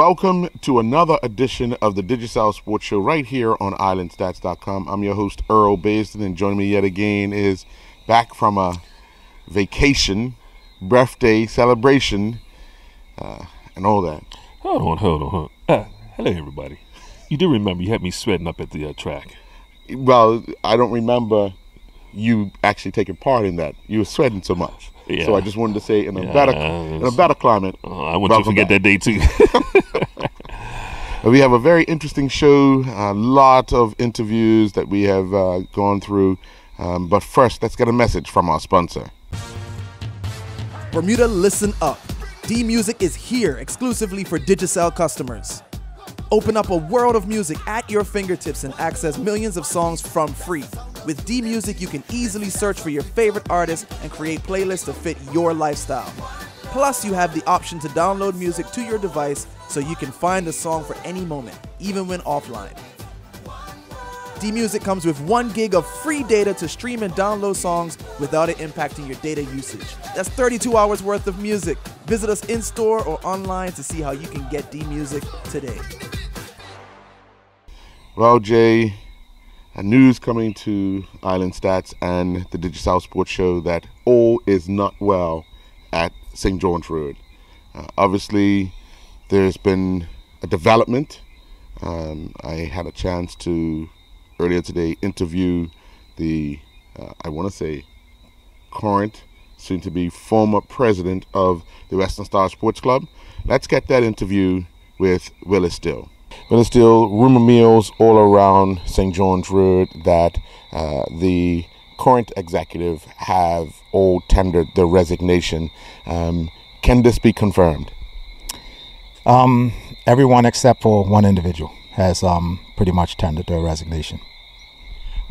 Welcome to another edition of the Digicel Sports Show right here on IslandStats.com. I'm your host, Earl Basden, and joining me yet again is back from a vacation, birthday celebration, uh, and all that. Hold on, hold on, hold on. Uh, hello, everybody. You do remember you had me sweating up at the uh, track. Well, I don't remember you actually taking part in that. You were sweating so much. Yeah. So I just wanted to say in a Yeah, better in a better climate. Uh, I want you to welcome forget back. that day too. We have a very interesting show, a lot of interviews that we have uh, gone through. Um, but first, let's get a message from our sponsor. Bermuda, listen up. D Music is here exclusively for Digicel customers. Open up a world of music at your fingertips and access millions of songs from free. With D Music, you can easily search for your favorite artists and create playlists to fit your lifestyle. Plus, you have the option to download music to your device so you can find a song for any moment, even when offline. D Music comes with 1 gig of free data to stream and download songs without it impacting your data usage. That's 32 hours worth of music. Visit us in store or online to see how you can get D Music today. Well, Jay, news coming to Island Stats and the Digicel Sports Show that all is not well at St. John's Road. Uh, obviously, there's been a development. Um, I had a chance to earlier today interview the, uh, I want to say, current, soon to be former president of the Western Star Sports Club. Let's get that interview with Willis Still. Willis Still, rumor mills all around St. John's Road that uh, the current executive have all tendered their resignation. Um, can this be confirmed? Um, everyone except for one individual has um, pretty much tendered their resignation.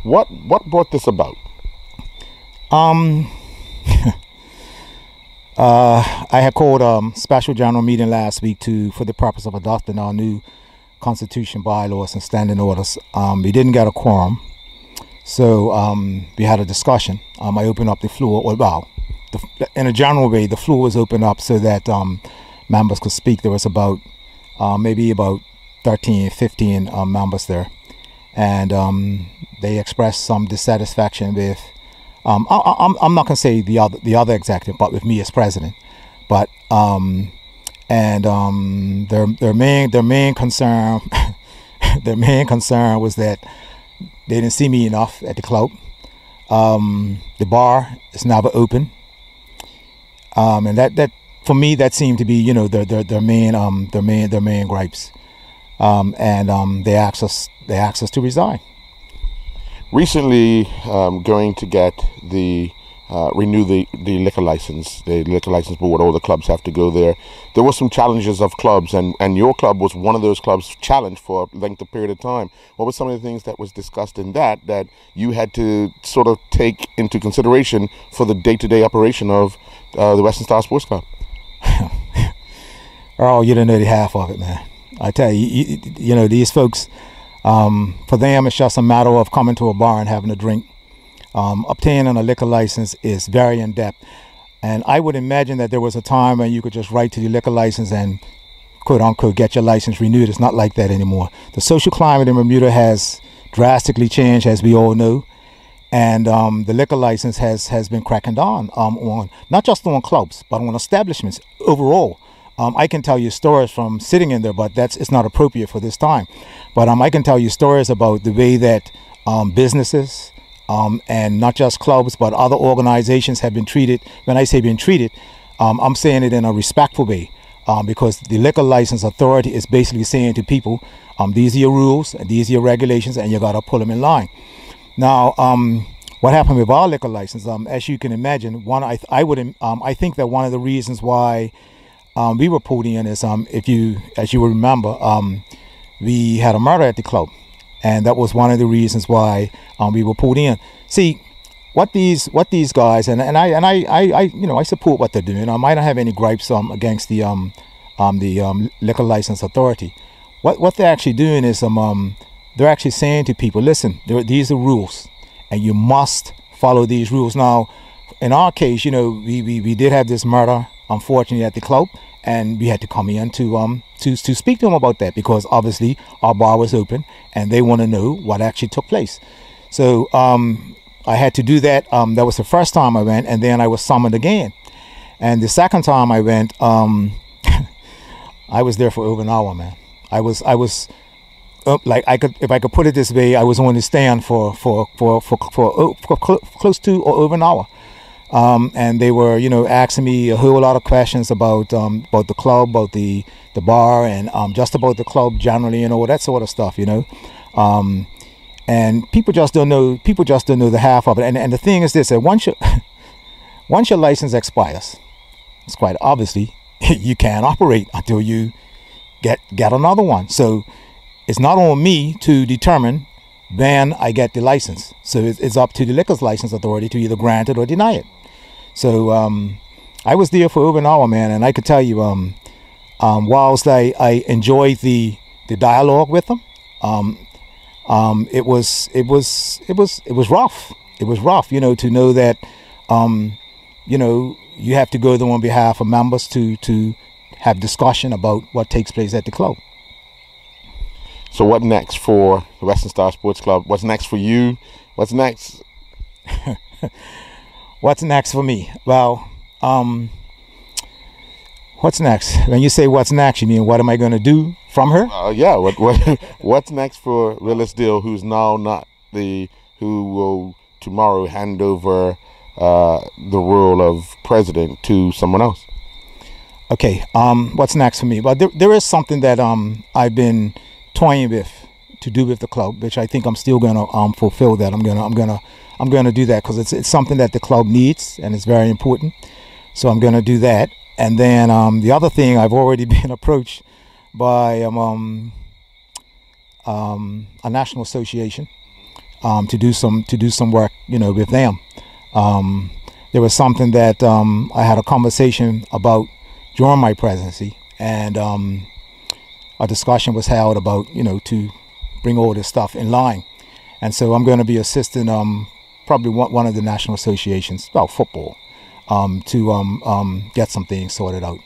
What what brought this about? Um, uh, I had called um special general meeting last week to for the purpose of adopting our new constitution, bylaws, and standing orders. Um, we didn't get a quorum, so um, we had a discussion. Um, I opened up the floor. Well, well, the, in a general way, the floor was opened up so that um, members could speak. There was about uh, maybe about 13, 15 um, members there, and um, they expressed some dissatisfaction with. I, I'm not gonna say the other the other executive, but with me as president. But um, and um, their their main their main concern their main concern was that they didn't see me enough at the club. Um, the bar is never open, um, and that that for me that seemed to be you know their their, their main um, their main their main gripes, um, and um, they asked us they asked us to resign. recently um, going to get the uh, renew the, the liquor license, the liquor license board. All the clubs have to go there. There were some challenges of clubs, and, and your club was one of those clubs challenged for a length of period of time. What were some of the things that was discussed in that that you had to sort of take into consideration for the day to day operation of uh, the Western Star Sports Club? Oh, you don't know the half of it, man. I tell you, you, you know, these folks, um, for them, it's just a matter of coming to a bar and having a drink. Um, obtaining a liquor license is very in depth. And I would imagine that there was a time when you could just write to the liquor license and quote unquote get your license renewed. It's not like that anymore. The social climate in Bermuda has drastically changed, as we all know. And um, the liquor license has, has been cracking down um, on not just on clubs, but on establishments overall. Um, I can tell you stories from sitting in there, but that's it's not appropriate for this time. But um, I can tell you stories about the way that um, businesses um, and not just clubs, but other organizations have been treated. When I say been treated, um, I'm saying it in a respectful way um, because the liquor license authority is basically saying to people, um, these are your rules, and these are your regulations, and you got to pull them in line. Now, um, what happened with our liquor license? Um, as you can imagine, one I I would I think that one of the reasons why we were pulled in is if you as you remember we had a murder at the club, and that was one of the reasons why um, we were pulled in. See, what these what these guys and, and I and I, I, I you know I support what they're doing. I might not have any gripes um, against the um, um, the um, liquor license authority. What what they're actually doing is um, um they're actually saying to people, listen, there, these are rules, and you must follow these rules. Now, in our case, you know, we, we, we did have this murder unfortunately, at the club, and we had to come in to um to to speak to them about that because obviously our bar was open and they want to know what actually took place. So um, I had to do that. Um, that was the first time I went, and then I was summoned again. And the second time I went, um, I was there for over an hour, man. I was I was uh, like I could if I could put it this way, I was on the stand for for for for for, for, for cl- close to or over an hour. Um, and they were, you know, asking me a whole lot of questions about um, about the club, about the the bar, and um, just about the club generally, and all that sort of stuff, you know. Um, and people just don't know. People just don't know the half of it. And and the thing is this: that once your once your license expires, it's quite obviously you can't operate until you get get another one. So it's not on me to determine when I get the license. So it's, it's up to the liquors license authority to either grant it or deny it. So um, I was there for over an hour, man, and I could tell you, um, um, whilst I, I enjoyed the the dialogue with them, um, um, it was it was it was it was rough. It was rough, you know, to know that, um, you know, you have to go there on behalf of members to to have discussion about what takes place at the club. So what next for the Western Star Sports Club? What's next for you? What's next? what's next for me? Well, um, what's next? When you say what's next, you mean what am I going to do from her? Uh, yeah. What, what What's next for Willis Deal, who's now not the who will tomorrow hand over uh, the role of president to someone else? Okay. Um, what's next for me? Well, there, there is something that um I've been toying with to do with the club, which I think I'm still going to um, fulfill that. I'm gonna I'm gonna I'm gonna do that because it's it's something that the club needs and it's very important. So I'm gonna do that. And then um, the other thing, I've already been approached by um, um, um a national association um, to do some to do some work, you know, with them. Um, there was something that I had a conversation about during my presidency, and a discussion was held about you know to bring all this stuff in line. And so I'm going to be assisting um, probably one, one of the national associations about football um, to um, um, get some things sorted out.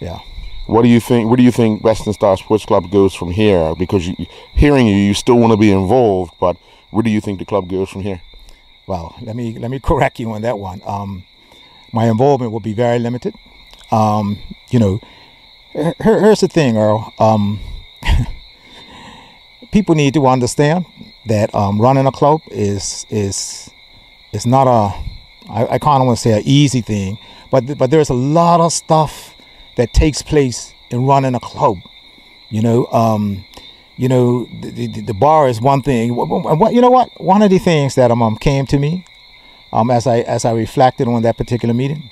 Yeah. What do you think? Where do you think Western Star Sports Club goes from here? Because you, hearing you, you still want to be involved, but where do you think the club goes from here? Well, let me let me correct you on that one. Um, my involvement will be very limited. Um, you know, here, here's the thing, Earl. People need to understand that um, running a club is is is not a I, I kind of want to say an easy thing, but but there's a lot of stuff that takes place in running a club. You know, um, you know, the, the, the, bar is one thing. What, you know what? One of the things that um, um came to me um, as I as I reflected on that particular meeting,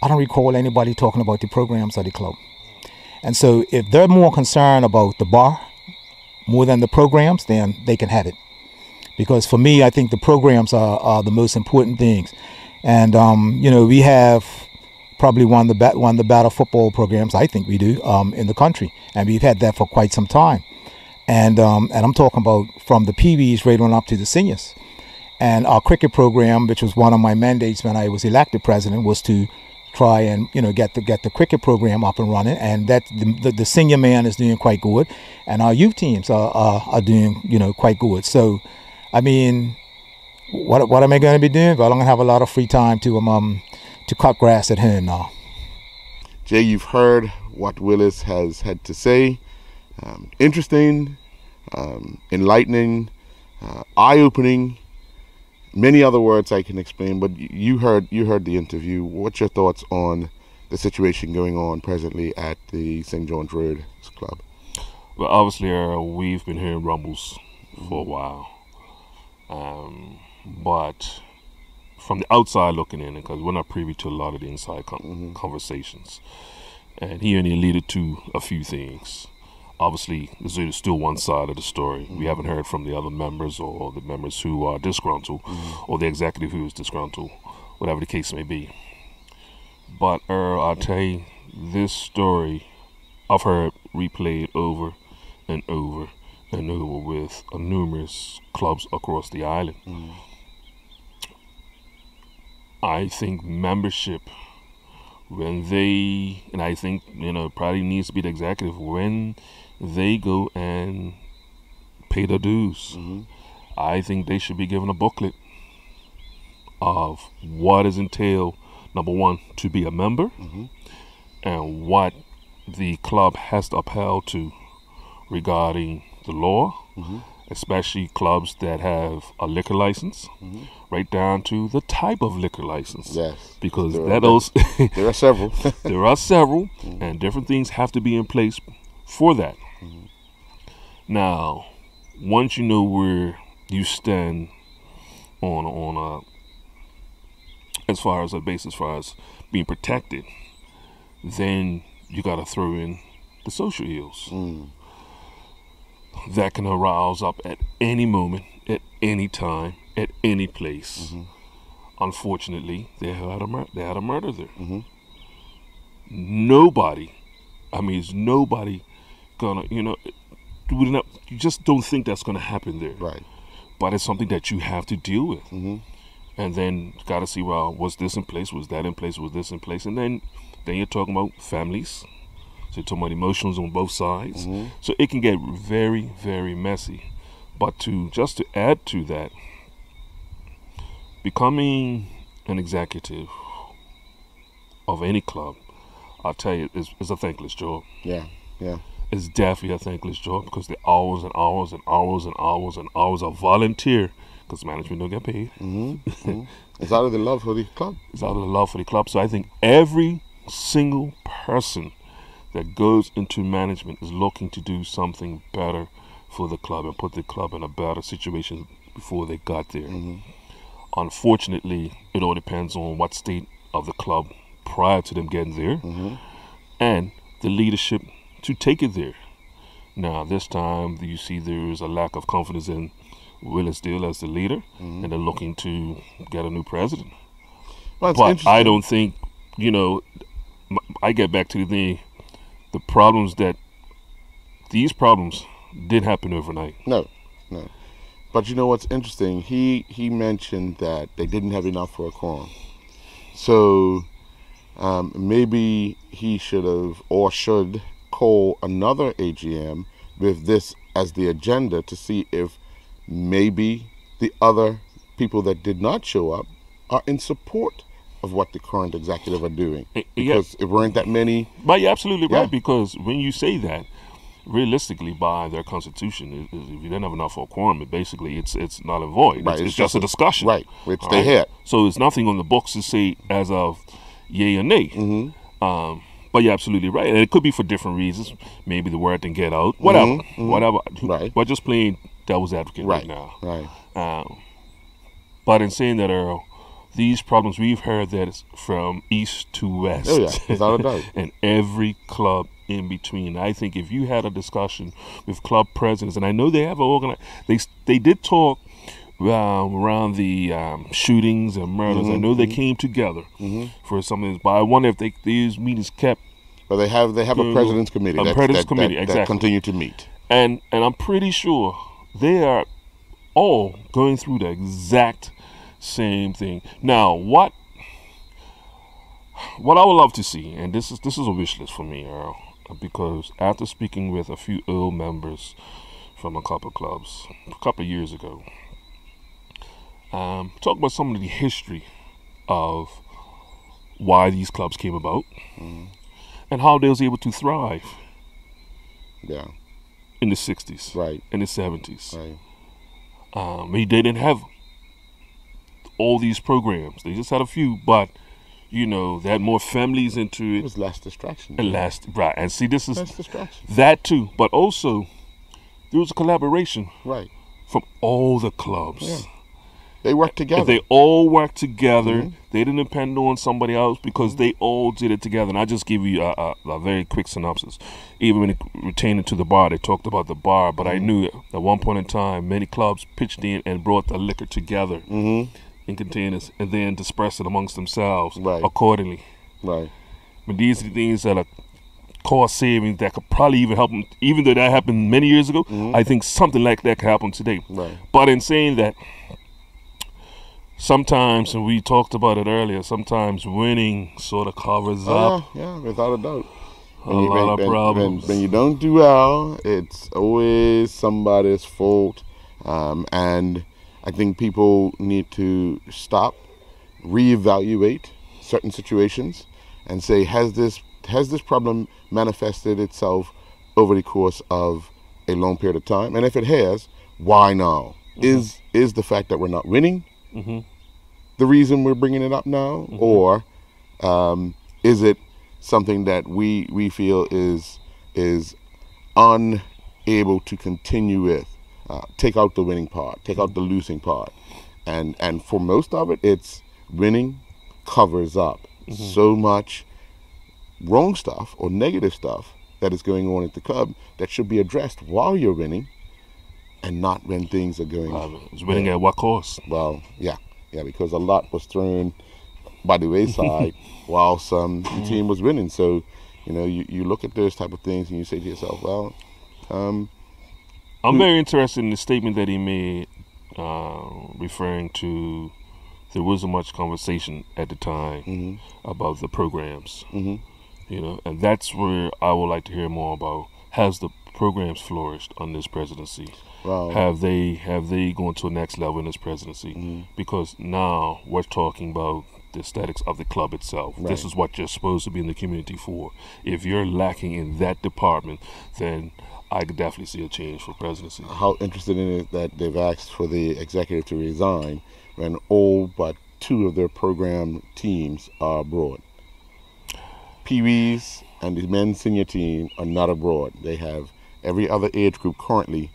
I don't recall anybody talking about the programs of the club. And so, if they're more concerned about the bar more than the programs, then they can have it. Because for me, I think the programs are, are the most important things. And, um, you know, we have probably one of the, one of the better football programs, I think we do, um, in the country. And we've had that for quite some time. And, um, and I'm talking about from the Pee Wees right on up to the seniors. And our cricket program, which was one of my mandates when I was elected president, was to try and you know get the get the cricket program up and running, and that the, the, the senior man is doing quite good, and our youth teams are, are, are doing you know quite good. So, I mean, what what am I going to be doing? Well, I'm going to have a lot of free time to um, um to cut grass at home now. Jay, you've heard what Willis has had to say. Um, interesting, um, enlightening, uh, eye-opening many other words I can explain, but you heard you heard the interview. What's your thoughts on the situation going on presently at the St. John's Road Club? Well, obviously, uh, we've been hearing rumbles for a while, um, but from the outside looking in, because we're not privy to a lot of the inside con- mm-hmm. conversations, and he only alluded to a few things obviously there's still one side of the story. Mm-hmm. We haven't heard from the other members or the members who are disgruntled mm-hmm. or the executive who is disgruntled, whatever the case may be. But Earl, I'll tell you, this story I've heard replayed over and over and over with numerous clubs across the island. Mm-hmm. I think membership when they and I think you know probably needs to be the executive when they go and pay their dues. Mm-hmm. I think they should be given a booklet of what is entailed. Number one, to be a member, mm-hmm. and what the club has to upheld to regarding the law, mm-hmm. especially clubs that have a liquor license, right down to the type of liquor license. Yes. Because There that those There are several. there are several, and different things have to be in place for that. Now, once you know where you stand on on a as far as a base, as far as being protected, then you got to throw in the social ills. Mm. That can arouse up at any moment, at any time, at any place. Mm-hmm. Unfortunately, they had a mur- they had a murder there. Mm-hmm. Nobody i mean is nobody gonna you know would not- you just don't think that's gonna happen there. Right. but it's something that you have to deal with. Mm-hmm. And then got to see well was this in place? Was that in place? Was this in place? And then then you're talking about families. So you're talking about emotions on both sides. Mm-hmm. So it can get very very messy. But to just to add to that becoming an executive of any club i'll tell you is, is a thankless job. Yeah. Yeah. It's definitely a thankless job because the hours and hours and hours and hours and hours of volunteer because management don't get paid. Mm-hmm, mm-hmm. It's out of the love for the club. It's out of the love for the club. So I think every single person that goes into management is looking to do something better for the club and put the club in a better situation before they got there. Mm-hmm. Unfortunately, it all depends on what state of the club prior to them getting there and the leadership to take it there. Now, this time you see there is a lack of confidence in Willis Steele as the leader, and they're looking to get a new president. Well, But. I don't think, you know, I get back to the the problems that these problems did happen overnight. No, no. But you know what's interesting? He he mentioned that they didn't have enough for a quorum. So um, maybe he should have or should call another AGM with this as the agenda to see if maybe the other people that did not show up are in support of what the current executive are doing. Eh, yeah. Because it weren't that many. But you're absolutely Yeah. right because when you say that, realistically, by their constitution, if you don't have enough for a quorum, it basically it's it's not a void. Right, it's, it's it's just a discussion. right, which they had. So it's nothing on the books to say as of yay or nay. Mm-hmm. Um, but you're absolutely right, and it could be for different reasons. Maybe the word didn't get out. Whatever, whatever. Mm-hmm. Right. But just playing devil's advocate right, Right. now. Right. Um, but in saying that, Earl, these problems we've heard that it's from east to west. Oh, yeah, without a doubt. and every club in between. I think if you had a discussion with club presidents, and I know they have organized, they they did talk um, around the um, shootings and murders. Mm-hmm, I know they came together for some of this, but I wonder if they, these meetings kept But they have they have a president's committee A that, president's that, committee, that, that continue to meet. and and I'm pretty sure they are all going through the exact same thing. Now, what what I would love to see, and this is this is a wish list for me, Earl, because after speaking with a few ill members from a couple clubs a couple of years ago, um, talk about some of the history of why these clubs came about and how they was able to thrive Yeah. in the 60s Right. in the 70s. Right. Um, they didn't have all these programs. They just had a few, but you know, they had more families into It it was less distraction. and last right. And see, this is Less distraction. that too, but also there was a collaboration Right. from all the clubs. Yeah. They work together. If they all worked together, Mm-hmm. they didn't depend on somebody else because they all did it together. And I just give you a, a, a very quick synopsis. Even when it pertained to the bar, they talked about the bar, but Mm-hmm. I knew at one point in time, many clubs pitched in and brought the liquor together Mm-hmm. in containers and then dispersed it amongst themselves Right. accordingly. right. But these are the things that are cost savings that could probably even help them. Even though that happened many years ago, I think something like that could happen today. Mm-hmm. Right. But in saying that, sometimes, and we talked about it earlier. Sometimes winning sort of covers up Oh, yeah, without a doubt. a lot of when, problems. when you don't do well, it's always somebody's fault. Um, and I think people need to stop, reevaluate certain situations, and say, has this has this problem manifested itself over the course of a long period of time? And if it has, why now? Is is the fact that we're not winning the reason we're bringing it up now, or um, is it something that we we feel is is unable to continue with? Uh, take out the winning part, take out the losing part, and and for most of it, it's winning covers up so much wrong stuff or negative stuff that is going on at the club that should be addressed while you're winning, and not when things are going Uh, it's winning at what cost? well, yeah, yeah, because a lot was thrown by the wayside while some the team was winning. So, you know, you, you look at those type of things and you say to yourself, well, um, I'm very interested in the statement that he made, uh, referring to there wasn't much conversation at the time about the programs. Mm-hmm. You know, and that's where I would like to hear more about. Has the programs flourished on this presidency? Well- have they have they gone to the next level in this presidency? Mm-hmm. Because now we're talking about the aesthetics of the club itself. This is what you're supposed to be in the community for. If you're lacking in that department, then I could definitely see a change for presidency. how interested in it that they've asked for the executive to resign when all but two of their program teams are abroad. Pee Wees and the men's senior team are not abroad. They have every other age group currently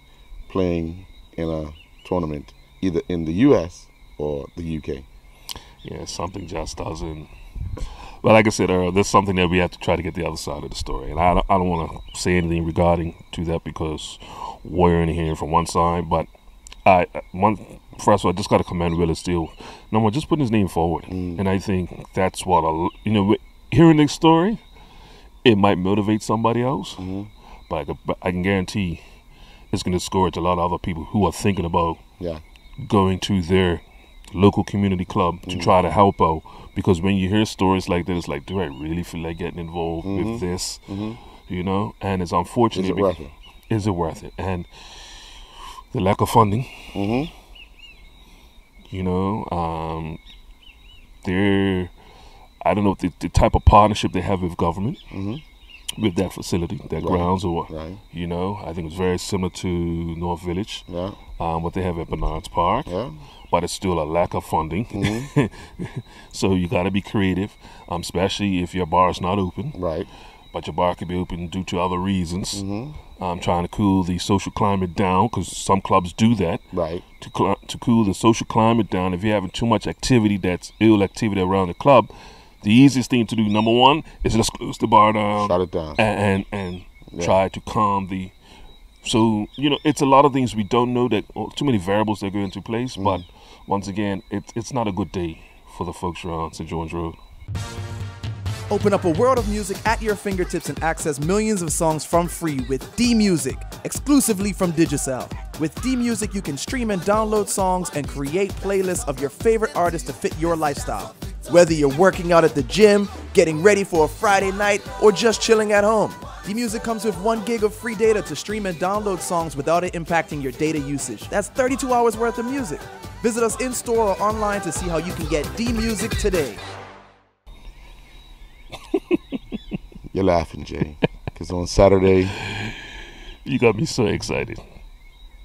playing in a tournament, either in the U.S. or the UK. Yeah, something just doesn't. But like I said earlier, there's something that we have to try to get the other side of the story, and I don't, I don't want to say anything regarding to that because we're only hearing from one side. But I one first of all, I just got to commend Willis Steele. Number one, just putting his name forward, mm. and I think that's what a, you know. Hearing this story, it might motivate somebody else, but I can, uh, but I can guarantee it's going to discourage a lot of other people who are thinking about Yeah. going to their local community club to try to mm-hmm. help out. Because when you hear stories like that it's like do i really feel like getting involved with mm-hmm. this? Mm-hmm. You know? And it's unfortunate Is it worth it? is it worth it? And the lack of funding. Mm-hmm. you know? Um they're i don't know the, the type of partnership they have with government with that facility that grounds or Mm-hmm. Right. you know i think it's very similar to north village Yeah. um, what they have at Bernard's Park Yeah. but it's still a lack of funding. Mm-hmm. so you got to be creative, um, especially if your bar is not open. Right. But your bar could be open due to other reasons. Mm-hmm. Um, trying to cool the social climate down because some clubs do that Right. to cl- to cool the social climate down. If you're having too much activity that's ill activity around the club, the easiest thing to do, number one, is just close the bar down Shut it down. and and, and try to calm the. So you know, it's a lot of things we don't know that too many variables that go into place. But mm. once again, it's it's not a good day for the folks around St. George Road. Open up a world of music at your fingertips and access millions of songs from free with D Music, exclusively from Digicel. With D Music, you can stream and download songs and create playlists of your favorite artists to fit your lifestyle. Whether you're working out at the gym, getting ready for a Friday night, or just chilling at home, D Music comes with one gig of free data to stream and download songs without it impacting your data usage. That's 32 hours worth of music. Visit us in store or online to see how you can get D Music today. You're laughing, Jay, because on Saturday, You got me so excited.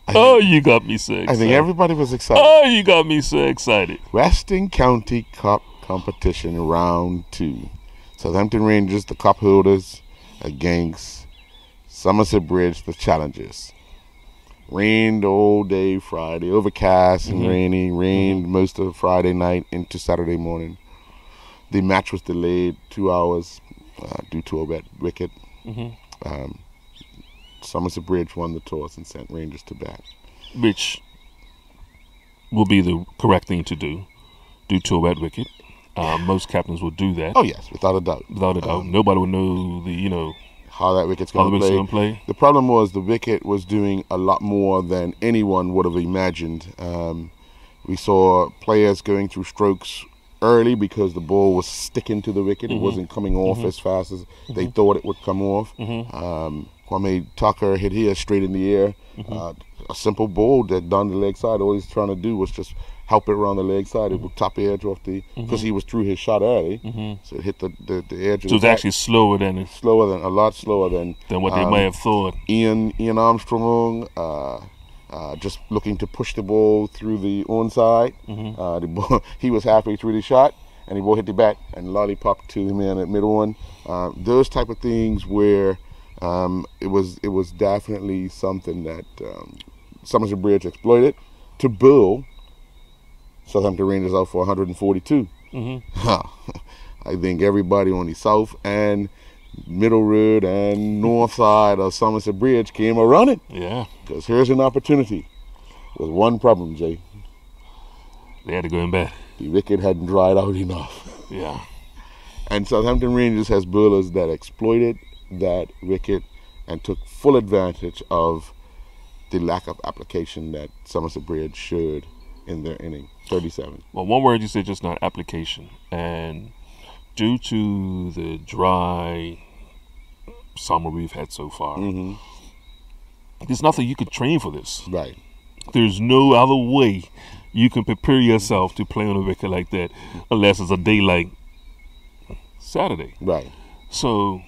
Oh, oh you got me so excited. I think everybody was excited. Oh, you got me so excited. Western County Cup competition round two. Southampton Rangers, the cup holders, against Somerset Bridge, the challengers. Rained all day Friday, overcast and rainy. Rained most of Friday night into Saturday morning. The match was delayed two hours uh, due to a wet wicket. Um, Somerset Bridge won the toss and sent Rangers to bat. which will be the correct thing to do due to a wet wicket. Um, most captains will do that Oh yes, without a doubt. without a doubt. Nobody would know the you know How that wicket's going to play. play. The problem was the wicket was doing a lot more than anyone would have imagined. Um, We saw players going through strokes early because the ball was sticking to the wicket. Mm-hmm. It wasn't coming off as fast as they thought it would come off. Mm-hmm. Um, Kwame Tucker hit here straight in the air. Mm-hmm. Uh, a simple ball that down the leg side. All he's trying to do was just help it around the leg side. Mm-hmm. It would top the edge off the because he was through his shot early, so it hit the, the, the edge. So it's actually slower than slower than a lot slower than than what they um, may have thought. Ian Ian Armstrong, uh, uh, just looking to push the ball through the onside. Mm-hmm. Uh, the ball, he was halfway through the shot, and the ball hit the bat and lollipop to the man at middle one. Uh, those type of things where um, it was it was definitely something that um, Somerset Bridge exploited to bull Southampton Rangers out for 142. Mm-hmm. I think everybody on the south and middle road and north side of Somerset Bridge came a running Yeah, because here's an opportunity. With one problem, Jay, they had to go in bed. the wicket hadn't dried out enough, Yeah, and Southampton Rangers has bowlers that exploited that wicket and took full advantage of the lack of application that Somerset Bridge showed in their inning, 37. well, one word you said just now, application, and due to the dry summer we've had so far, Mm-hmm. there's nothing you could train for this. Right. There's no other way you can prepare yourself to play on a wicket like that unless it's a day like Saturday. Right. So,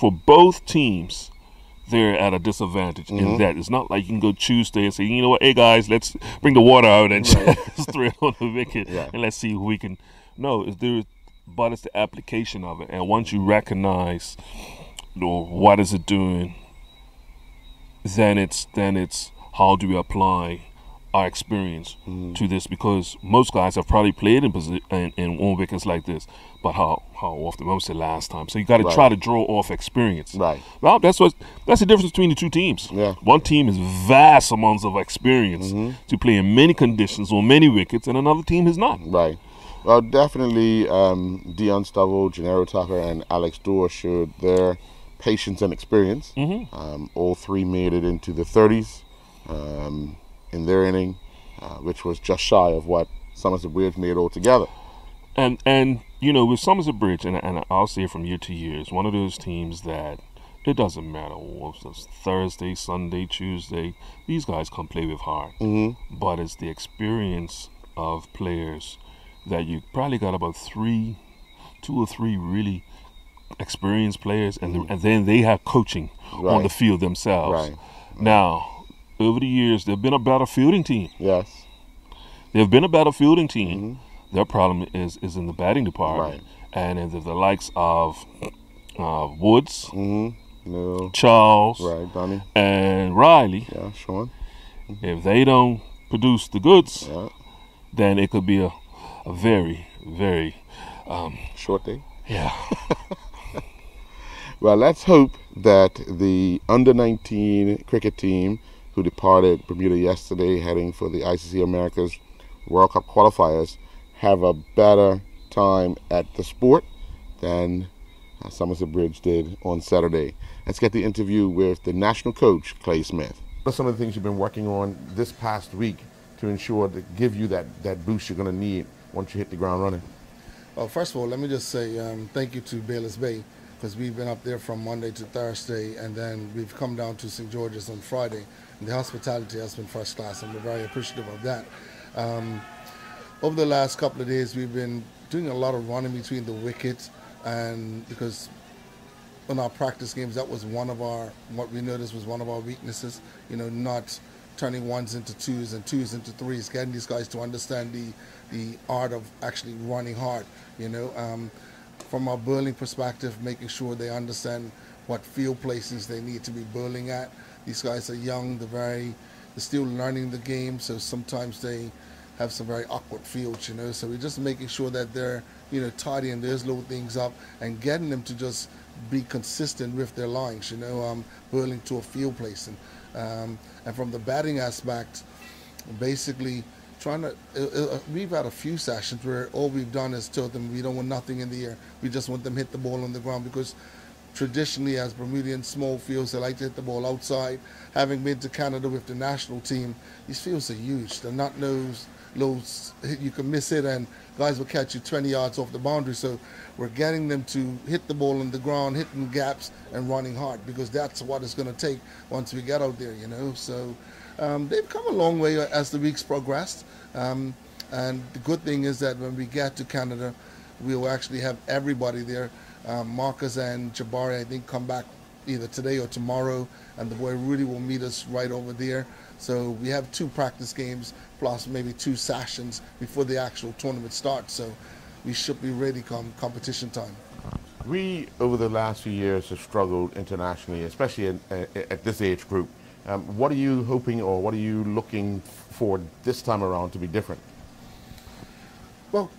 for both teams, they're at a disadvantage Mm-hmm. in that it's not like you can go Tuesday and say, you know what, hey guys, let's bring the water out and just throw it on the wicket Yeah. and let's see who we can. No, it's there, but it's the application of it, and once you recognize, you know, what is it doing, then it's then it's how do we apply our experience to this because most guys have probably played in posi- in, in on wickets like this, but how how often? When was the last time? So you got to Right. try to draw off experience. Right. Well, that's what that's the difference between the two teams. Yeah. Mm-hmm. One team is vast amounts of experience to play in many conditions on many wickets, and another team is not. Right. Well, definitely, um, Dion Stovell, Janeiro Tucker, and Alex Dorr showed their patience and experience. Mm-hmm. Um, all three made it into the 30s um, in their inning, uh, which was just shy of what Somerset Bridge made altogether. And and you know with Somerset Bridge, and and I'll say it from year to year, it's one of those teams that it doesn't matter it's Thursday, Sunday, Tuesday. These guys come play with heart, mm-hmm. but it's the experience of players that you probably got about three, two or three really experienced players, and, the, and then they have coaching on the field themselves. Right. Now, over the years, they've been a better fielding team. Yes. They've been a better fielding team. Their problem is is in the batting department, Right. and in the, the likes of uh, Woods, Mm-hmm. No. Charles, Right, Donnie. and Riley. Yeah, Sean. If they don't produce the goods, Yeah. then it could be a, a very very Short day. yeah Well, let's hope that the under 19 cricket team who departed Bermuda yesterday heading for the ICC Americas World Cup qualifiers have a better time at the sport than uh, Somerset Bridge did on Saturday. Let's get the interview with the national coach, Clay Smith. What are some of the things you've been working on this past week to ensure to give you that, that boost you're going to need once you hit the ground running? Well, first of all, let me just say um, thank you to Bailey's Bay because we've been up there from Monday to Thursday, and then we've come down to St. George's on Friday. And the hospitality has been first class, and we're very appreciative of that. Um, over the last couple of days, we've been doing a lot of running between the wickets, and because in our practice games, that was one of our what we noticed was one of our weaknesses. You know, not turning ones into twos and twos into threes, getting these guys to understand the the art of actually running hard. You know, um, from a bowling perspective, making sure they understand what field places they need to be bowling at. These guys are young; they're very, they're still learning the game, so sometimes they have some very awkward fields, you know. So we're just making sure that they're, you know, tidying those little things up and getting them to just be consistent with their lines, you know, um, bowling to a field placing. Um, and from the batting aspect, basically trying to, uh, uh, we've had a few sessions where all we've done is told them we don't want nothing in the air. We just want them hit the ball on the ground because traditionally as Bermudian small fields, they like to hit the ball outside. Having been to Canada with the national team, these fields are huge. They're not those little you can miss it and guys will catch you 20 yards off the boundary. So we're getting them to hit the ball on the ground, hitting gaps and running hard because that's what it's going to take once we get out there, you know. So um, they've come a long way as the weeks progressed. Um, and the good thing is that when we get to Canada, we'll actually have everybody there. Um, Marcus and Jabari, I think, come back either today or tomorrow, and the boy Rudy will meet us right over there. So we have two practice games plus maybe two sessions before the actual tournament starts. So we should be ready come competition time. We, over the last few years, have struggled internationally, especially in, uh, at this age group. Um, what are you hoping or what are you looking for this time around to be different? Well,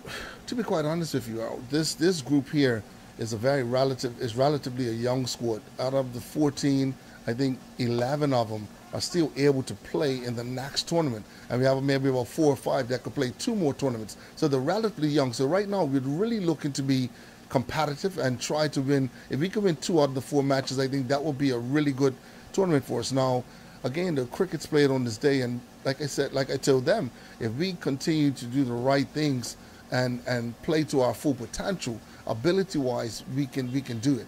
to be quite honest with you, this this group here is a very relative is relatively a young squad. Out of the 14, I think 11 of them are still able to play in the next tournament, and we have maybe about four or five that could play two more tournaments. So they're relatively young. So right now we're really looking to be competitive and try to win. If we can win two out of the four matches, I think that will be a really good tournament for us. Now, again, the cricket's played on this day, and like I said, like I told them, if we continue to do the right things and and play to our full potential, ability-wise, we can we can do it.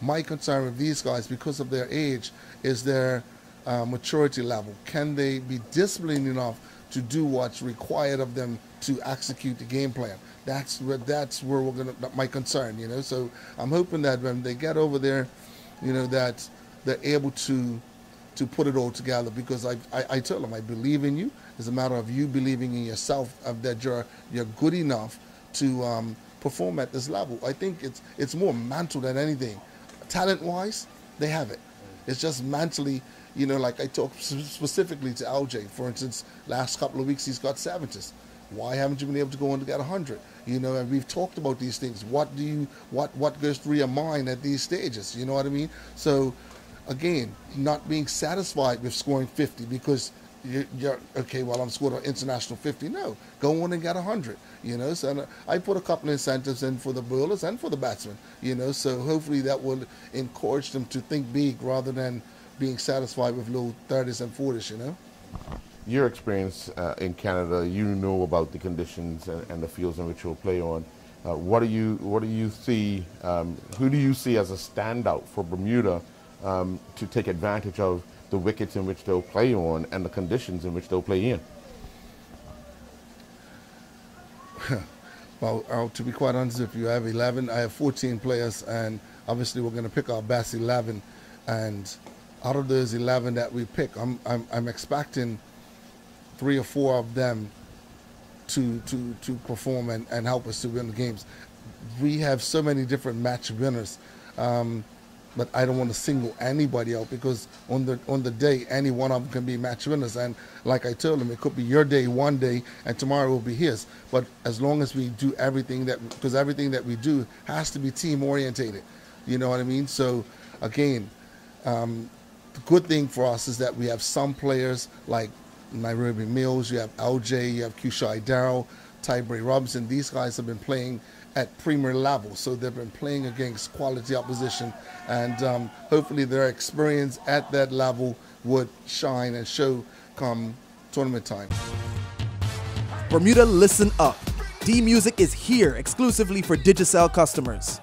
My concern with these guys, because of their age, is their uh, maturity level. Can they be disciplined enough to do what's required of them to execute the game plan? That's where that's where we're gonna. My concern, you know. So I'm hoping that when they get over there, you know, that they're able to to put it all together because I, I, I tell them I believe in you. It's a matter of you believing in yourself of that you're you're good enough to um, perform at this level. I think it's it's more mental than anything. Talent wise, they have it. It's just mentally, you know, like I talked specifically to LJ, for instance, last couple of weeks he's got 70s. Why haven't you been able to go on to get 100? You know, and we've talked about these things. What do you, what, what goes through your mind at these stages? You know what I mean? So again, not being satisfied with scoring 50 because you're, you're okay. Well, I'm scored an international 50. No, go on and get 100. You know, so I put a couple of incentives in for the bowlers and for the batsmen. You know, so hopefully that will encourage them to think big rather than being satisfied with low 30s and 40s. You know. Your experience uh, in Canada, you know about the conditions and, and, the fields in which you'll play on. Uh, what do you what do you see? Um, who do you see as a standout for Bermuda um, to take advantage of the wickets in which they'll play on and the conditions in which they'll play in? well, uh, to be quite honest, if you have 11, I have 14 players, and obviously we're going to pick our best 11. And out of those 11 that we pick, I'm, I'm, I'm expecting three or four of them to to to perform and, and help us to win the games. We have so many different match winners. Um, but I don't want to single anybody out because on the on the day, any one of them can be match winners. And like I told him, it could be your day one day, and tomorrow will be his. But as long as we do everything that, because everything that we do has to be team orientated, you know what I mean. So again, um, the good thing for us is that we have some players like Nairobi Mills, you have LJ, you have Kushai Darrell, Tybray Robinson. These guys have been playing at premier level. So they've been playing against quality opposition, and um, hopefully their experience at that level would shine and show come tournament time. Bermuda, listen up. D Music is here exclusively for Digicel customers.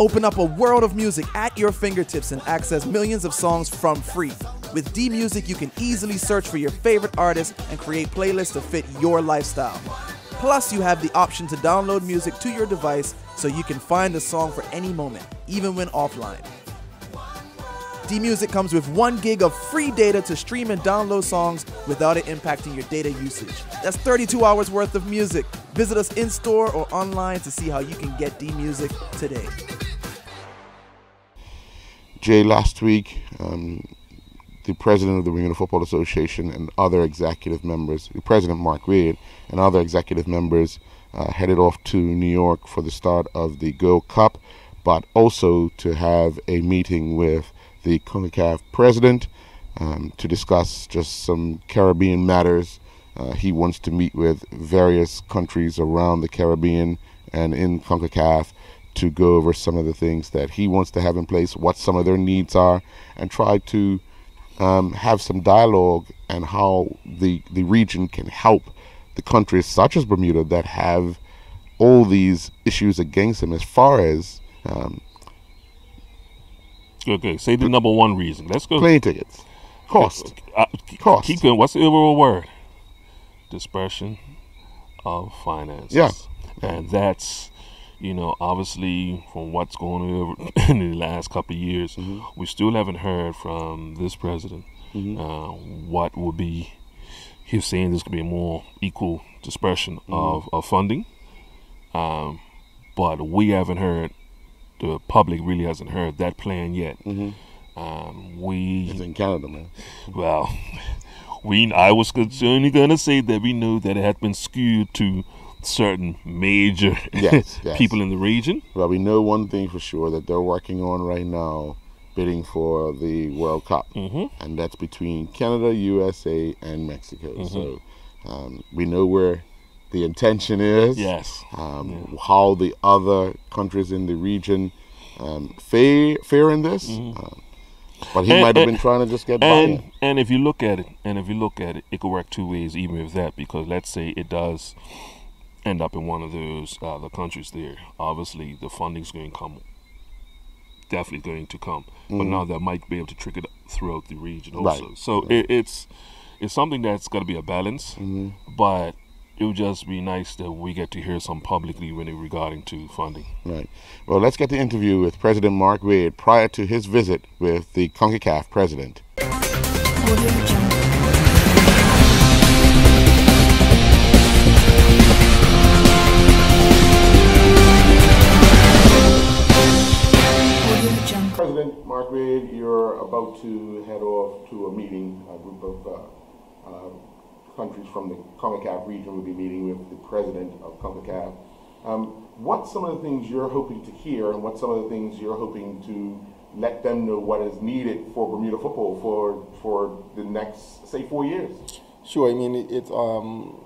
Open up a world of music at your fingertips and access millions of songs from free. With D Music, you can easily search for your favorite artists and create playlists to fit your lifestyle. Plus, you have the option to download music to your device so you can find a song for any moment, even when offline. D Music comes with 1 gig of free data to stream and download songs without it impacting your data usage. That's 32 hours worth of music. Visit us in store or online to see how you can get D Music today. Jay, last week, um, the president of the Bermuda Football Association and other executive members, President Mark Reid, and other executive members uh, headed off to New York for the start of the Gold Cup, but also to have a meeting with the CONCACAF president um, to discuss just some Caribbean matters. Uh, he wants to meet with various countries around the Caribbean and in CONCACAF to go over some of the things that he wants to have in place, what some of their needs are, and try to um, have some dialogue and how the the region can help the countries such as Bermuda that have all these issues against them as far as um, Okay, say the number one reason. Let's go. plane tickets, cost. Uh, Cost. Keep going. What's the overall word? Dispersion of finances. Yeah. And that's, you know, obviously from what's going on in the last couple of years, Mm-hmm. we still haven't heard from this president uh, what would be. He's saying there's going to be a more equal dispersion Mm-hmm. of, of funding. Um, but we haven't heard, the public really hasn't heard that plan yet. Um, we It's in Canada, man. well, we I was only gonna say that we know that it had been skewed to certain major Yes, yes. people in the region. Well, we know one thing for sure that they're working on right now, bidding for the World Cup, Mhm. and that's between Canada, USA, and Mexico. Mm-hmm. So um, we know where the intention is. Yes. Um, How the other countries in the region um, fare fare in this. Um, but he Mm-hmm. And- might have been trying to just get. And and if you look at it, and if you look at it, it could work two ways, even with that, because let's say it does end up in one of those uh, the countries there. Obviously, the funding's going to come, definitely going to come, but now that might be able to trickle it throughout the region Right. also. So it, it's it's something that's got to be a balance, but it would just be nice that we get to hear some publicly when it regarding to funding. Right. Well, let's get the interview with President Mark Wade prior to his visit with the CONCACAF president. Audio Jungle. Audio Jungle. President Mark Wade, you're about to head off to a meeting. A group of uh, uh, countries from the CONCACAF region will be meeting with the president of CONCACAF. Um, some of the things you're hoping to hear, and what some of the things you're hoping to let them know what is needed for Bermuda football for for the next, say, four years? Sure. I mean, it, it's um,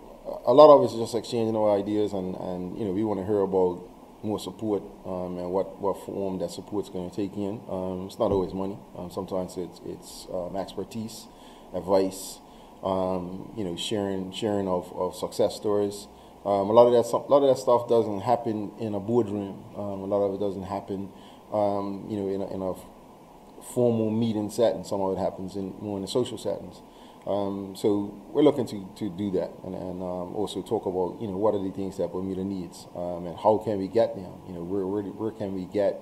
a lot of it's just exchanging our ideas, and, and you know, we want to hear about more support um, and what, what form that support's going to take in. Um, it's not always money. Um, sometimes it's it's um, expertise, advice, um, you know, sharing sharing of, of success stories. Um, a lot of that a lot of that stuff doesn't happen in a boardroom. Um, a lot of it doesn't happen, um, you know, in a, in a formal meeting setting. Some of it happens in more in the social settings. Um, so we're looking to, to do that and, and um, also talk about you know what are the things that Bermuda needs and how can we get them. You know where, where where can we get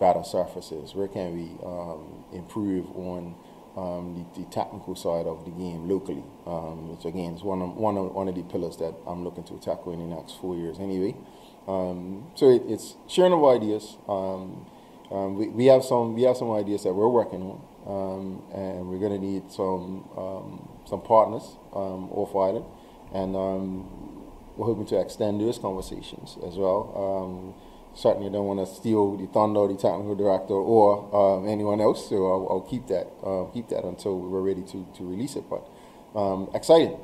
better surfaces? Where can we improve on um, the, the technical side of the game locally? Um, which again is one of, one of one of the pillars that I'm looking to tackle in the next four years anyway. Um, so it, it's sharing of ideas. Um, um, we, we have some we have some ideas that we're working on, um, and we're going to need some some partners off island, and we're hoping to extend those conversations as well. Certainly don't want to steal the thunder of the technical director or um, anyone else, so I'll, I'll keep that uh, keep that until we're ready to, to release it. But um, excited,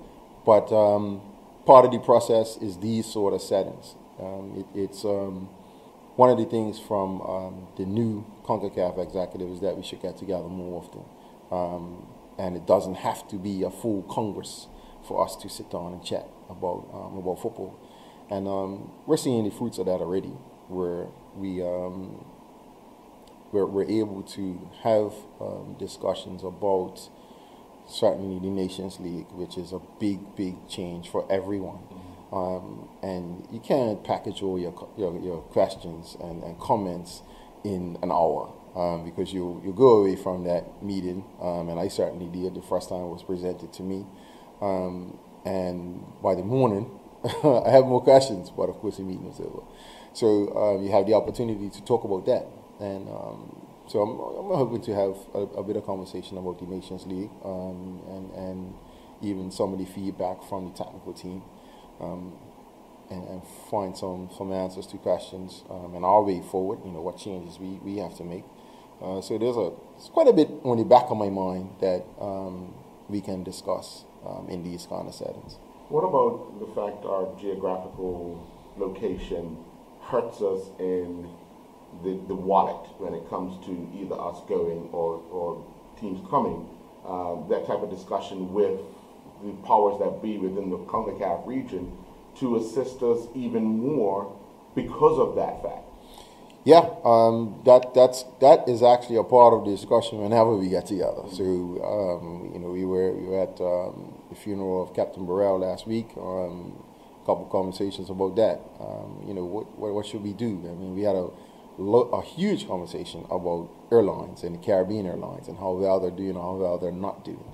but um, part of the process is these sort of settings. Um, it, it's one of the things from the new CONCACAF executive is that we should get together more often. And it doesn't have to be a full Congress for us to sit down and chat about, about football. And we're seeing the fruits of that already, where we, um, we're, we're able to have um, discussions about certainly the Nations League, which is a big, big change for everyone. Um, and you can't package all your, your, your questions and, and comments in an hour um, because you, you go away from that meeting, um, and I certainly did the first time it was presented to me. Um, and by the morning, I have more questions, but of course the meeting was over. So um, you have the opportunity to talk about that. And um, so I'm, I'm hoping to have a, a bit of conversation about the Nations League um, and, and even some of the feedback from the technical team um, and, and find some, some answers to questions um, and our way forward, you know, what changes we, we have to make. Uh, so there's a it's quite a bit on the back of my mind that um, we can discuss in these kind of settings. What about the fact our geographical location hurts us in the, the wallet when it comes to either us going or, or teams coming? Uh, that type of discussion with the powers that be within the CONCACAF region to assist us even more because of that fact. Yeah, um, that that's that is actually a part of the discussion whenever we get together. So um, you know, we were we were at um, the funeral of Captain Burrell last week. Um, couple conversations about that. Um, you know, what, what what should we do? I mean, we had a lo- a huge conversation about airlines and the Caribbean airlines and how well they're doing and how well they're not doing.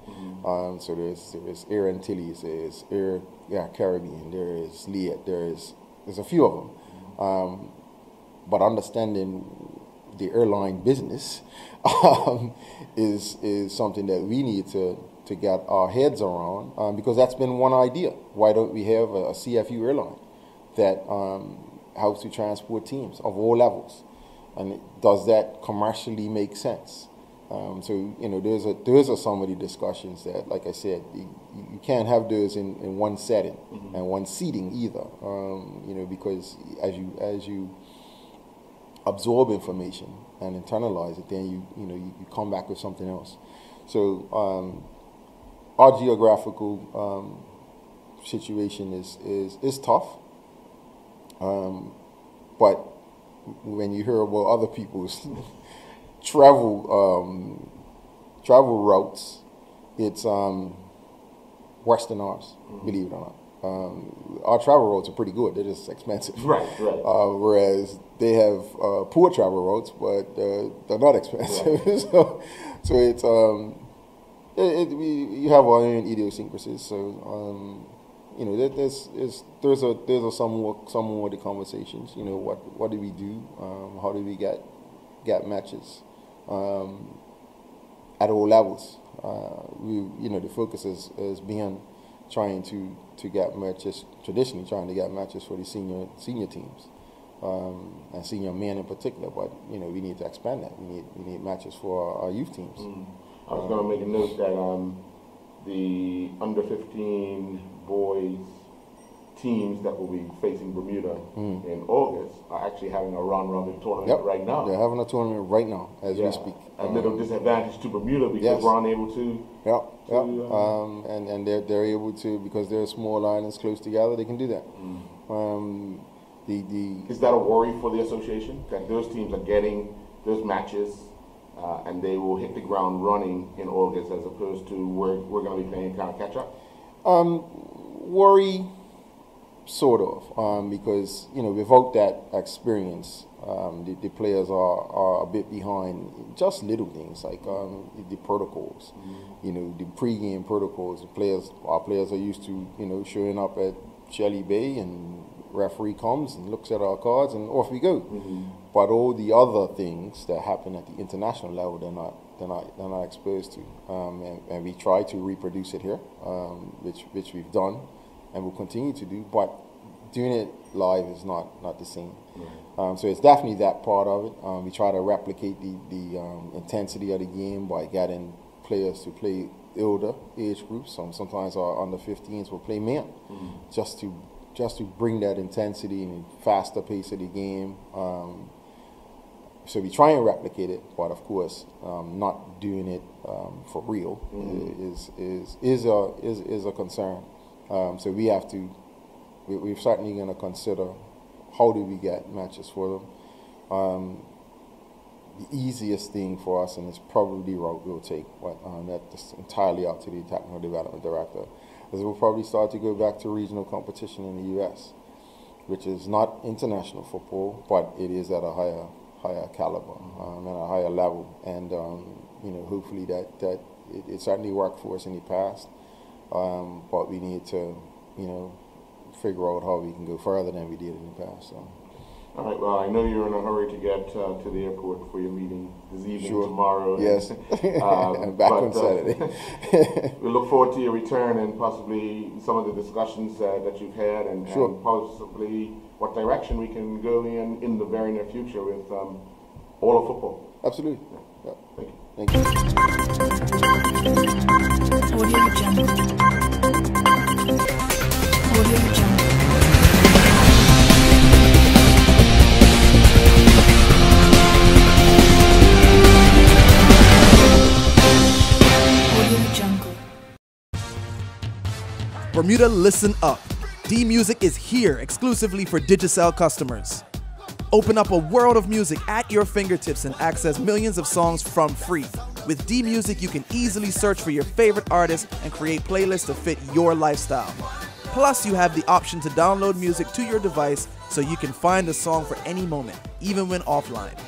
Um, so there's there's Air Antilles, there's Air yeah Caribbean, there is Liat, there is there's a few of them. Um, but understanding the airline business um, is is something that we need to to get our heads around um, because that's been one idea. Why don't we have a, a CFU airline that um, helps to transport teams of all levels? And does that commercially make sense? Um, so you know, there's a there's a some of the discussions that, like I said, you, you can't have those in, in one setting and one seating either. Um, you know, because as you as you absorb information and internalize it, then you you know you, you come back with something else. So um, our geographical um, situation is is is tough, um, but when you hear about other people's travel um, travel routes, it's um, worse than ours. Believe it or not. Um, our travel routes are pretty good. They're just expensive. Right, right. Uh, whereas they have uh, poor travel routes, but uh, they're not expensive. so, so it's um, it, it, we, you have our own idiosyncrasies. So um, you know, there, there's, there's there's a there's a some more some more the conversations. You know, what what do we do? Um, how do we get get matches um, at all levels? Uh, we you know the focus is is being trying to to get matches traditionally trying to get matches for the senior senior teams um, and senior men in particular. But you know we need to expand that. We need we need matches for our, our youth teams. I was going to make a note that um, the under 15 boys teams that will be facing Bermuda in August are actually having a round robin tournament Yep, right now. They're having a tournament right now as Yeah. we speak. A little disadvantage to Bermuda because Yes. we're unable to. Yeah, yeah. to, uh, Um, and and they're they're able to because they're small islands close together. They can do that. Mm. Um, the the Is that a worry for the association that those teams are getting those matches uh, and they will hit the ground running in August as opposed to we're, we're going to be playing kind of catch up? worry, sort of, um, because you know without that experience, um, the, the players are, are a bit behind just little things like um, the, the protocols. You know, the pre-game protocols. The players, our players are used to you know showing up at Shelley Bay and referee comes and looks at our cards and off we go. But all the other things that happen at the international level, they're not they're not they're not exposed to, um, and, and we try to reproduce it here, um, which which we've done, and will continue to do. But doing it live is not not the same. Um, so it's definitely that part of it. Um, we try to replicate the the um, intensity of the game by getting players to play older age groups. Some sometimes our under 15s will play men, just to just to bring that intensity and faster pace of the game. Um, so we try and replicate it, but of course, um, not doing it um, for real is is is a is, is a concern. Um, so we have to. We, we're certainly going to consider how do we get matches for them. The easiest thing for us, and it's probably the route we'll take, but um, that's entirely up to the technical development director, is we'll probably start to go back to regional competition in the U.S., which is not international football, but it is at a higher higher caliber um, and a higher level, and um, you know hopefully that that it, it certainly worked for us in the past, um, but we need to you know figure out how we can go further than we did in the past. So. All right. Well, I know you're in a hurry to get uh, to the airport for your meeting this evening, Sure. tomorrow. and- Yes, um, back but, on uh, Saturday. we look forward to your return and possibly some of the discussions uh, that you've had, and, Sure. and possibly what direction we can go in in the very near future with um, all of football. Absolutely. Yeah. Thank you. Thank you. Audio Jungle. Bermuda, listen up. D Music is here exclusively for Digicel customers. Open up a world of music at your fingertips and access millions of songs from free. With D Music, you can easily search for your favorite artists and create playlists to fit your lifestyle. Plus, you have the option to download music to your device so you can find a song for any moment, even when offline.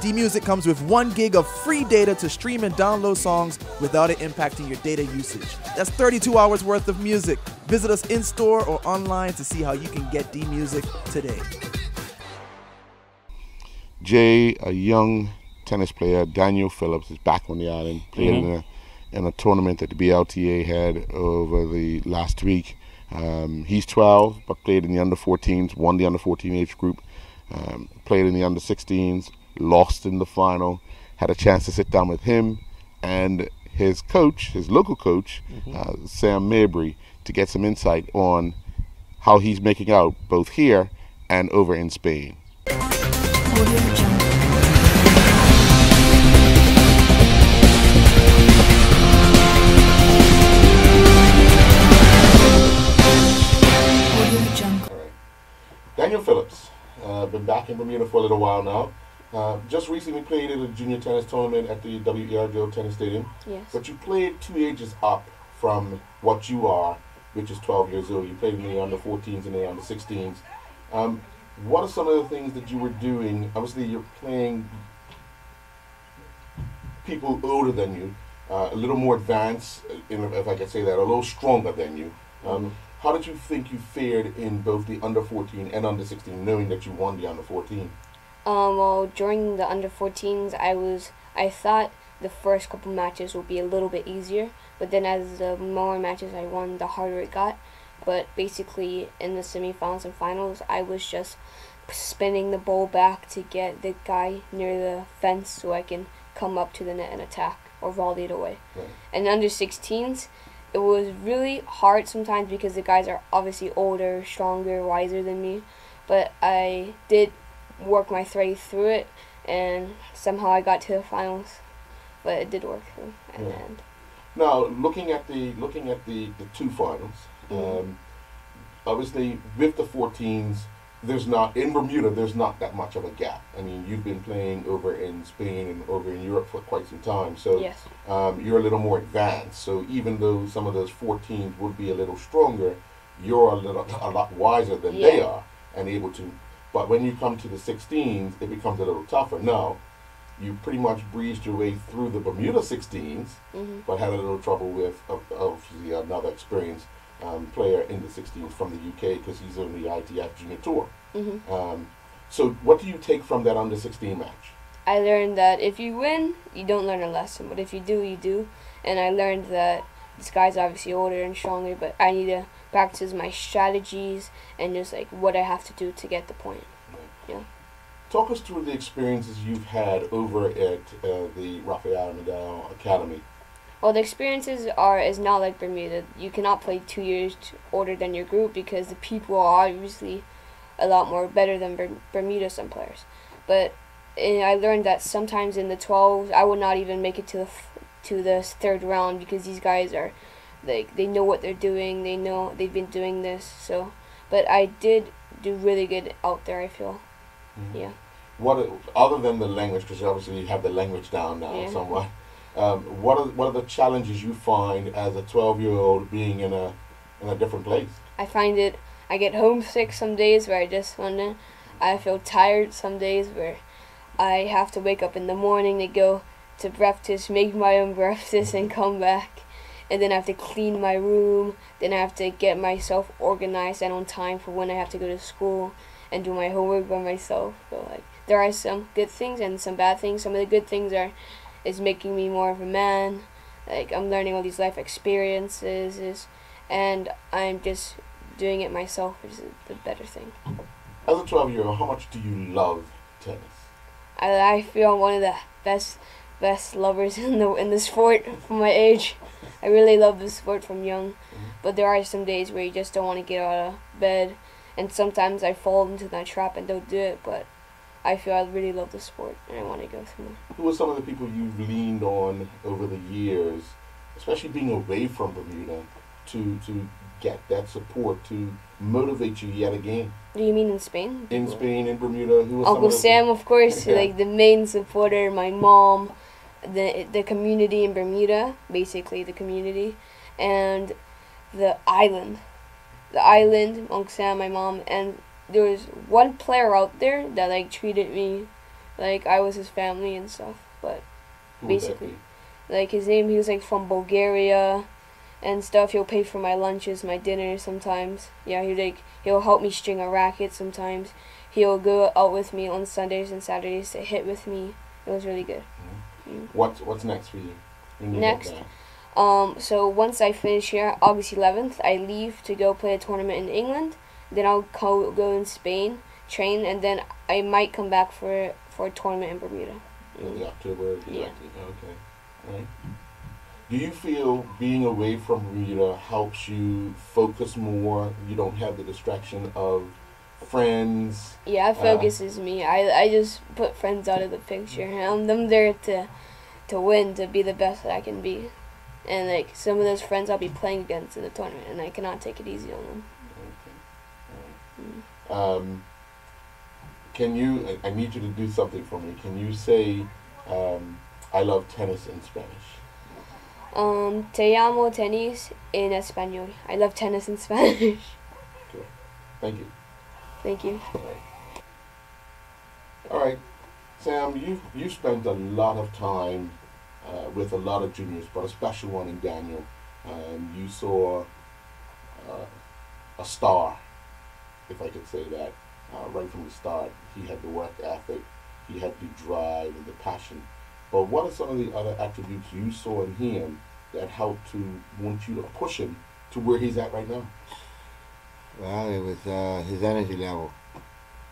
D Music comes with one gig of free data to stream and download songs without it impacting your data usage. That's 32 hours worth of music. Visit us in store or online to see how you can get D Music today. Jay, a young tennis player, Daniel Phillips, is back on the island. Played in a in a tournament that the BLTA had over the last week. Um, he's 12, but played in the under 14s, won the under 14 age group, um, played in the under 16s, lost in the final. Had a chance to sit down with him and his coach, his local coach, uh, Sam Mabry, to get some insight on how he's making out both here and over in Spain. Audio Jungle. Audio Jungle. Daniel Phillips, uh, been back in Bermuda for a little while now. Uh, just recently played in a junior tennis tournament at the WER Tennis Stadium. Yes. But you played two ages up from what you are, which is 12 years old. You played in on the under 14s and A on the under 16s. Um, what are some of the things that you were doing? Obviously, you're playing people older than you, uh, a little more advanced, uh, in- if I could say that, a little stronger than you. Um, how did you think you fared in both the under 14 and under 16, knowing that you won the under 14? Um, well, during the under 14s, I was I thought the first couple matches would be a little bit easier, but then as the more matches I won, the harder it got. But basically, in the semifinals and finals, I was just spinning the ball back to get the guy near the fence so I can come up to the net and attack or volley it away. Right. And under 16s, it was really hard sometimes because the guys are obviously older, stronger, wiser than me. But I did work my way through it, and somehow I got to the finals. But it did work through in the end. Now, looking at the looking at the, the two finals, um, obviously with the 14s, there's not in Bermuda. There's not that much of a gap. I mean, you've been playing over in Spain and over in Europe for quite some time, so Yes. um, you're a little more advanced. So even though some of those 14s would be a little stronger, you're a little a lot wiser than they are and able to. But when you come to the 16s, it becomes a little tougher. Now, you pretty much breezed your way through the Bermuda 16s, hmm but had a little trouble with of, obviously another experienced um, player in the 16s from the UK because he's on the ITF Junior Tour. hmm Um, so, what do you take from that under 16 match? I learned that if you win, you don't learn a lesson, but if you do, you do. And I learned that this guy's obviously older and stronger, but I need to practice my strategies and just like what I have to do to get the point. Yeah. Talk us through the experiences you've had over at uh, the Rafael Nadal Academy. Well, the experiences are is not like Bermuda. You cannot play two years older than your group because the people are obviously a lot more better than Bermuda some players. But eh, I learned that sometimes in the 12s I would not even make it to the f- to the third round because these guys are like they know what they're doing. They know they've been doing this. So, but I did do really good out there. I feel. Yeah. What other than the language, because obviously you have the language down now Yeah. somewhat. Um, what are what are the challenges you find as a 12 year old being in a in a different place? I find it. I get homesick some days where I just wanna. I feel tired some days where I have to wake up in the morning to go to breakfast, make my own breakfast, and come back. And then I have to clean my room. Then I have to get myself organized and on time for when I have to go to school and do my homework by myself. So like there are some good things and some bad things. Some of the good things are is making me more of a man. Like I'm learning all these life experiences is and I'm just doing it myself, which is the better thing. As a 12 year old, how much do you love tennis? I, I feel I'm one of the best best lovers in the in the sport for my age. I really love the sport from young, mm-hmm. but there are some days where you just don't want to get out of bed, and sometimes I fall into that trap and don't do it. But I feel I really love the sport and I want to go through. Who are some of the people you've leaned on over the years, especially being away from Bermuda, to to get that support to motivate you yet again Do you mean in Spain? in Spain in Bermuda? Who was some Uncle Sam, of course, Yeah. like the main supporter. My mom, the the community in Bermuda, basically the community, and the island, the island. Uncle Sam, my mom, and there was one player out there that like treated me like I was his family and stuff. But Who basically. like his name, he was like from Bulgaria and stuff. He'll pay for my lunches, my dinners sometimes. Yeah, he like he'll help me string a racket sometimes. He'll go out with me on Sundays and Saturdays to hit with me. It was really good. What's what's next for you? Next? Um, so once I finish here, August 11th, I leave to go play a tournament in England. Then I'll go, go in Spain, train, and then I might come back for for a tournament in Bermuda. in the October. Yeah. exactly. Okay. Right. Do you feel being away from Bermuda helps you focus more? You don't have the distraction of friends. Yeah, it Uh, focuses me. I, I just put friends out of the picture. I'm, I'm there to to win, to be the best that I can be. And like some of those friends I'll be playing against in the tournament, and I cannot take it easy on them. Um, can you? I, need you to do something for me. Can you say, um, "I love tennis" in Spanish? Um, te amo tenis en español. I love tennis in Spanish. Cool. Thank you. Thank you. All right, Sam, you you spent a lot of time uh, with a lot of juniors, but a special one in Daniel. Um, you saw uh, a star, if I could say that, uh, right from the start. He had the work ethic, he had the drive and the passion. But what are some of the other attributes you saw in him that helped to want you to push him to where he's at right now? Well, it was uh, his energy level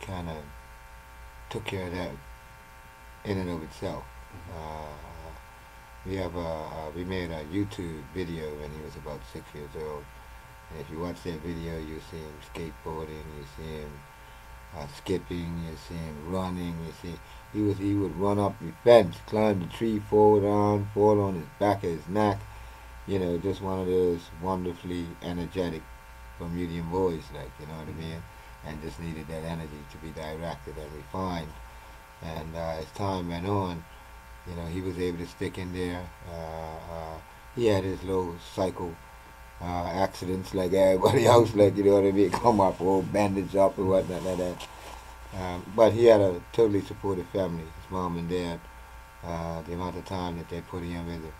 kind of took care of that in and of itself. Uh, we have a, uh, we made a YouTube video when he was about six years old. And if you watch that video, you see him skateboarding, you see him uh, skipping, you see him running, you see he was he would run up the fence, climb the tree, fall down, fall on his back of his neck. You know, just one of those wonderfully energetic Bermudian boys, like you know what I mean, and just needed that energy to be directed and refined. And uh, as time went on, you know, he was able to stick in there. Uh, uh, he had his little cycle uh, accidents like everybody else, like you know what I mean, come up, all bandaged up and whatnot like that. Um, but he had a totally supportive family. His mom and dad, uh, the amount of time that they put in with him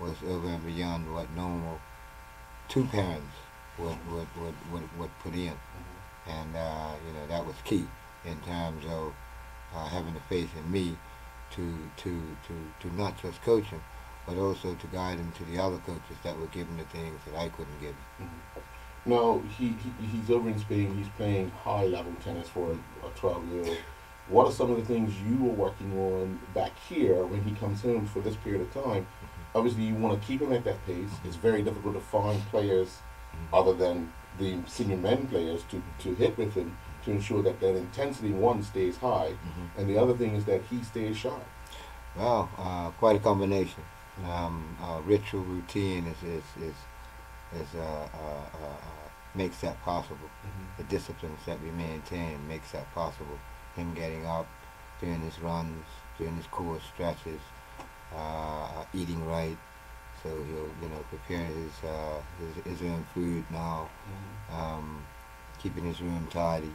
was over and beyond what normal two parents would would, would, would, would put in. And uh, you know that was key in terms of uh, having the faith in me to to to to not just coach him, but also to guide him to the other coaches that were giving the things that I couldn't give him. Mm-hmm. Now he, he he's over in Spain. He's playing high level tennis for a, a 12 year old. What are some of the things you were working on back here when he comes home for this period of time? Mm-hmm. Obviously, you want to keep him at that pace. It's mm-hmm. very difficult to find players other than the senior men players to, to hit with him to ensure that that intensity one stays high, and the other thing is that he stays sharp. Well, uh, quite a combination. Um, uh, ritual routine is is is, is uh, uh, uh, makes that possible. The disciplines that we maintain makes that possible. Him getting up, doing his runs, doing his core stretches, uh, eating right. So he'll you know prepare his uh, his, his own food now, um, keeping his room tidy,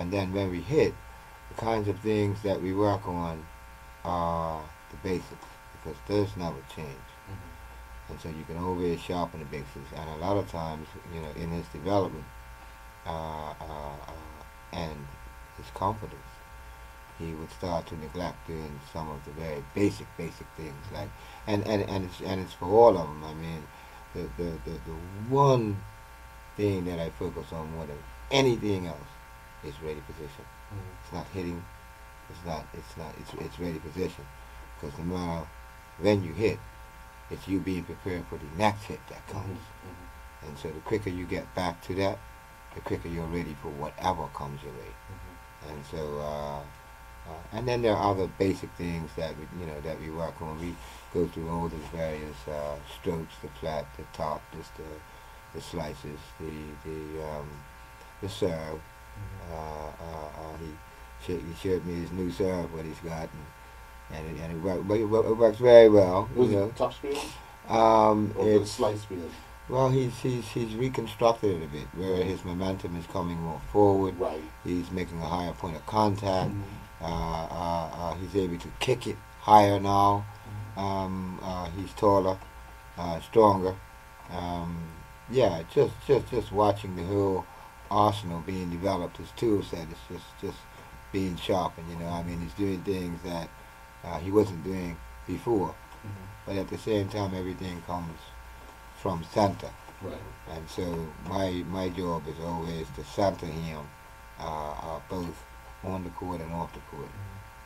and then when we hit, the kinds of things that we work on are the basics because those never change. And so you can always sharpen the basics. And a lot of times, you know, in his development uh, uh, uh, and his confidence, he would start to neglect doing some of the very basic, basic things. Like, and and and it's and it's for all of them. I mean, the the the, the one thing that I focus on more than anything else is ready position. It's not hitting. It's not. It's not. It's it's ready position. Because no matter when you hit, it's you being prepared for the next hit that comes. And so the quicker you get back to that, the quicker you're ready for whatever comes your way. And so uh, uh, and then there are other basic things that we, you know that we work on. We go through all the various uh, strokes, the flat, the top, just the the slices, the the um, the serve. Uh, uh, uh, he showed, he showed me his new serve, what he's got, and and it, and it, it, it works very well. You Was know. it top speed Um, or it's speed? well, he's he's he's reconstructed it a bit, where his momentum is coming more forward. Right. He's making a higher point of contact. Mhm. Uh, uh, uh, he's able to kick it higher now. Um, uh, he's taller, uh, stronger. Um, yeah, just just just watching the whole arsenal being developed, his tool set is just just being sharpened. You know, I mean, he's doing things that uh, he wasn't doing before. But at the same time, everything comes from center. Right. And so my my job is always to center him, uh, uh, both on the court and off the court.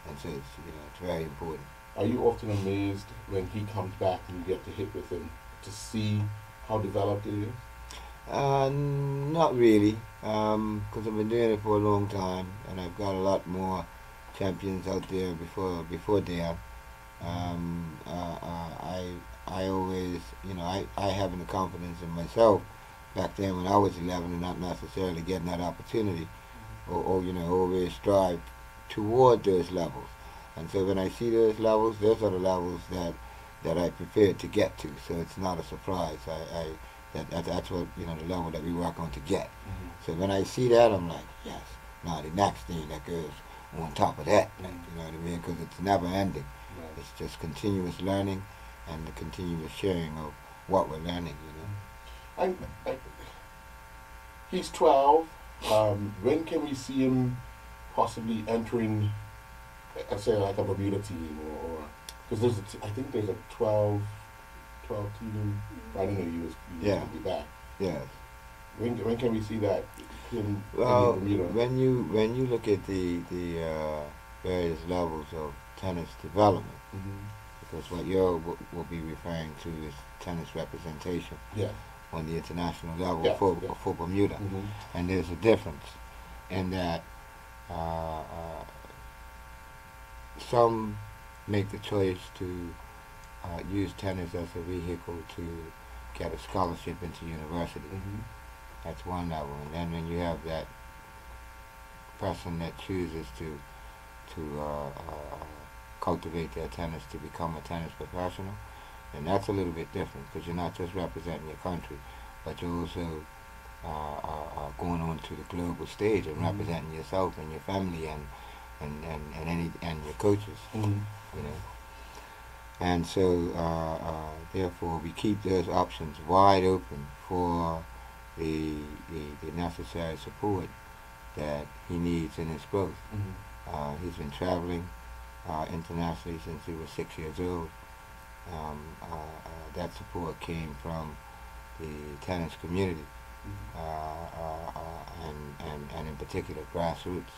And so it's you know it's very important. Are you often amazed when he comes back and you get to hit with him to see how developed it is? Uh, not really, because I've been doing it for a long time, and I've got a lot more champions out there before before Dan. Um, uh, uh, I I always, you know, I, I having the confidence in myself back then when I was 11 and not necessarily getting that opportunity, or, or you know, always strive toward those levels. And so when I see those levels, those are the levels that that I prepared to get to. So it's not a surprise. I, I that, that that's what you know the level that we work on to get. So when I see that, I'm like, yes. Now the next thing that goes on top of that, like, you know what I mean? Because it's never ending. It's just continuous learning and the continuous sharing of what we're learning. You know. I, I, he's 12. Um, when can we see him possibly entering, I'd say, like a Bermuda team? Or Because there's a t- I think there's a 12, 12 team. I didn't know you was, you Yeah. was gonna be back. Yes. When, when can we see that? Him Well, in when you when you look at the the uh, various levels of tennis development, Mhm. because what you will will be referring to is tennis representation Yeah. on the international level Yeah, for yeah. for Bermuda, Mhm. and there's a difference in that uh, uh, some make the choice to uh, use tennis as a vehicle to get a scholarship into university. Mhm. That's one level. And then when you have that person that chooses to to uh, uh, cultivate their tennis to become a tennis professional, then that's a little bit different because you're not just representing your country, but you're also uh, uh, uh, going on to the global stage and Mhm. representing yourself and your family and and, and, and any and your coaches, Mhm. you know. And so, uh, uh, therefore, we keep those options wide open for the, the, the necessary support that he needs in his growth. Mhm. Uh, he's been traveling uh, internationally since he was six years old. Um, uh, uh, that support came from the tennis community, uh, uh, uh, and, and, and in particular grassroots.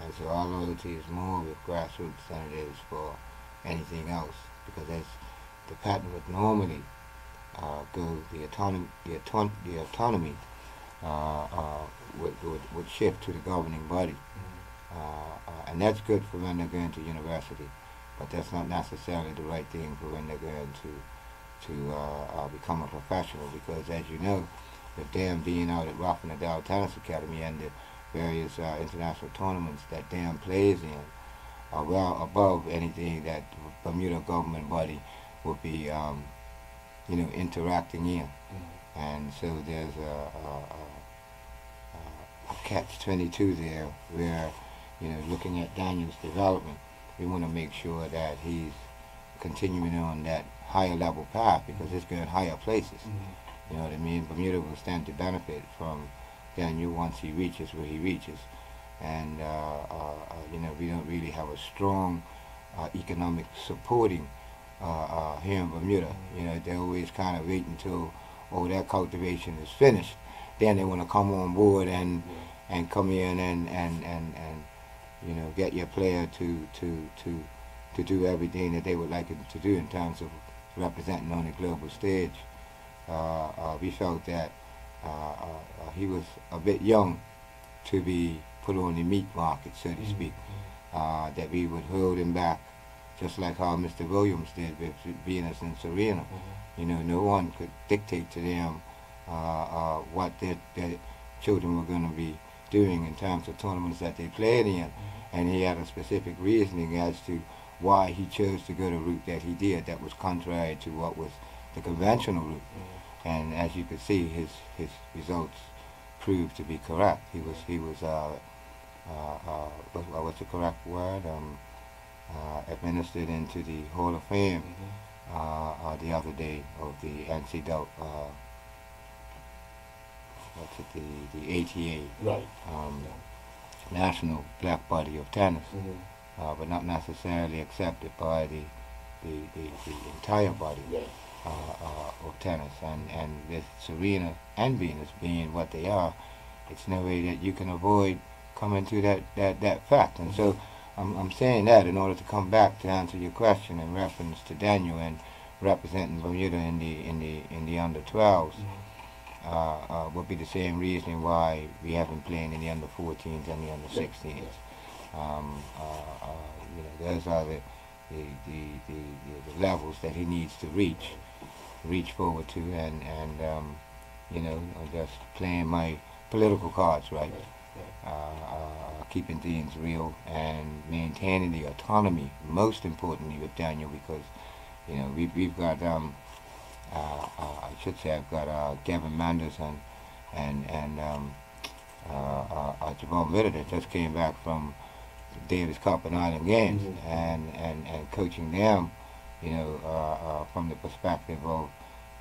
And so our loyalty is more with grassroots than it is for anything else, because as the pattern would normally uh, go, the autonomy, the, auton- the autonomy uh, uh, would, would, would shift to the governing body. Uh, uh, and that's good for when they're going to university, but that's not necessarily the right thing for when they're going to to uh, uh, become a professional. Because as you know, with them being out at Rafa Nadal Tennis Academy and the various uh, international tournaments that Dan plays in, are well above anything that the Bermuda government body would be, um, you know, interacting in. And so there's a, a, a, a catch-22 there where, you know, looking at Daniel's development, we want to make sure that he's continuing on that higher level path because it's going to higher places. You know what I mean? Bermuda will stand to benefit from Daniel once he reaches where he reaches. And, uh, uh, uh, you know, we don't really have a strong uh, economic supporting uh, uh, here in Bermuda. You know, they always kind of wait until, oh, that cultivation is finished. Then they want to come on board and and come in and, and, and, and you know, get your player to, to, to, to do everything that they would like him to do in terms of representing on the global stage. Uh, uh, we felt that uh, he was a bit young to be put on the meat market, so to speak. uh, that we would hold him back, just like how Mr. Williams did with Venus and Serena. You know, no one could dictate to them uh, uh, what their, their children were going to be doing in terms of tournaments that they played in. And he had a specific reasoning as to why he chose to go the route that he did that was contrary to what was the conventional route. And as you could see, his, his results proved to be correct. He was, he was uh, uh, uh, what's the correct word? Um, uh, administered into the Hall of Fame uh, uh, the other day of the NCAA, uh, what's it, the, the ATA, Right. um, National Black Body of Tennis, Mm-hmm. uh, but not necessarily accepted by the, the, the, the entire body Yeah. uh, uh, of tennis. And, and with Serena and Venus being what they are, it's no way that you can avoid coming to that, that, that fact. And so I'm, I'm saying that in order to come back to answer your question in reference to Daniel and representing Bermuda in the, in the, in the under 12s. Uh, uh, would be the same reason why we haven't played in the under 14s and the under 16s. Um, uh, uh, you know, those are the the, the, the, the, levels that he needs to reach, reach forward to, and and um, you know, just playing my political cards right, uh, uh, keeping things real and maintaining the autonomy. Most importantly with Daniel, because you know we we've got um, uh, uh, I should say I've got uh, Gavin Manders and and um, uh, uh, uh, Javon Ritter that just came back from Davis Cup and Island Games Mhm. and, and, and coaching them, you know, uh, uh, from the perspective of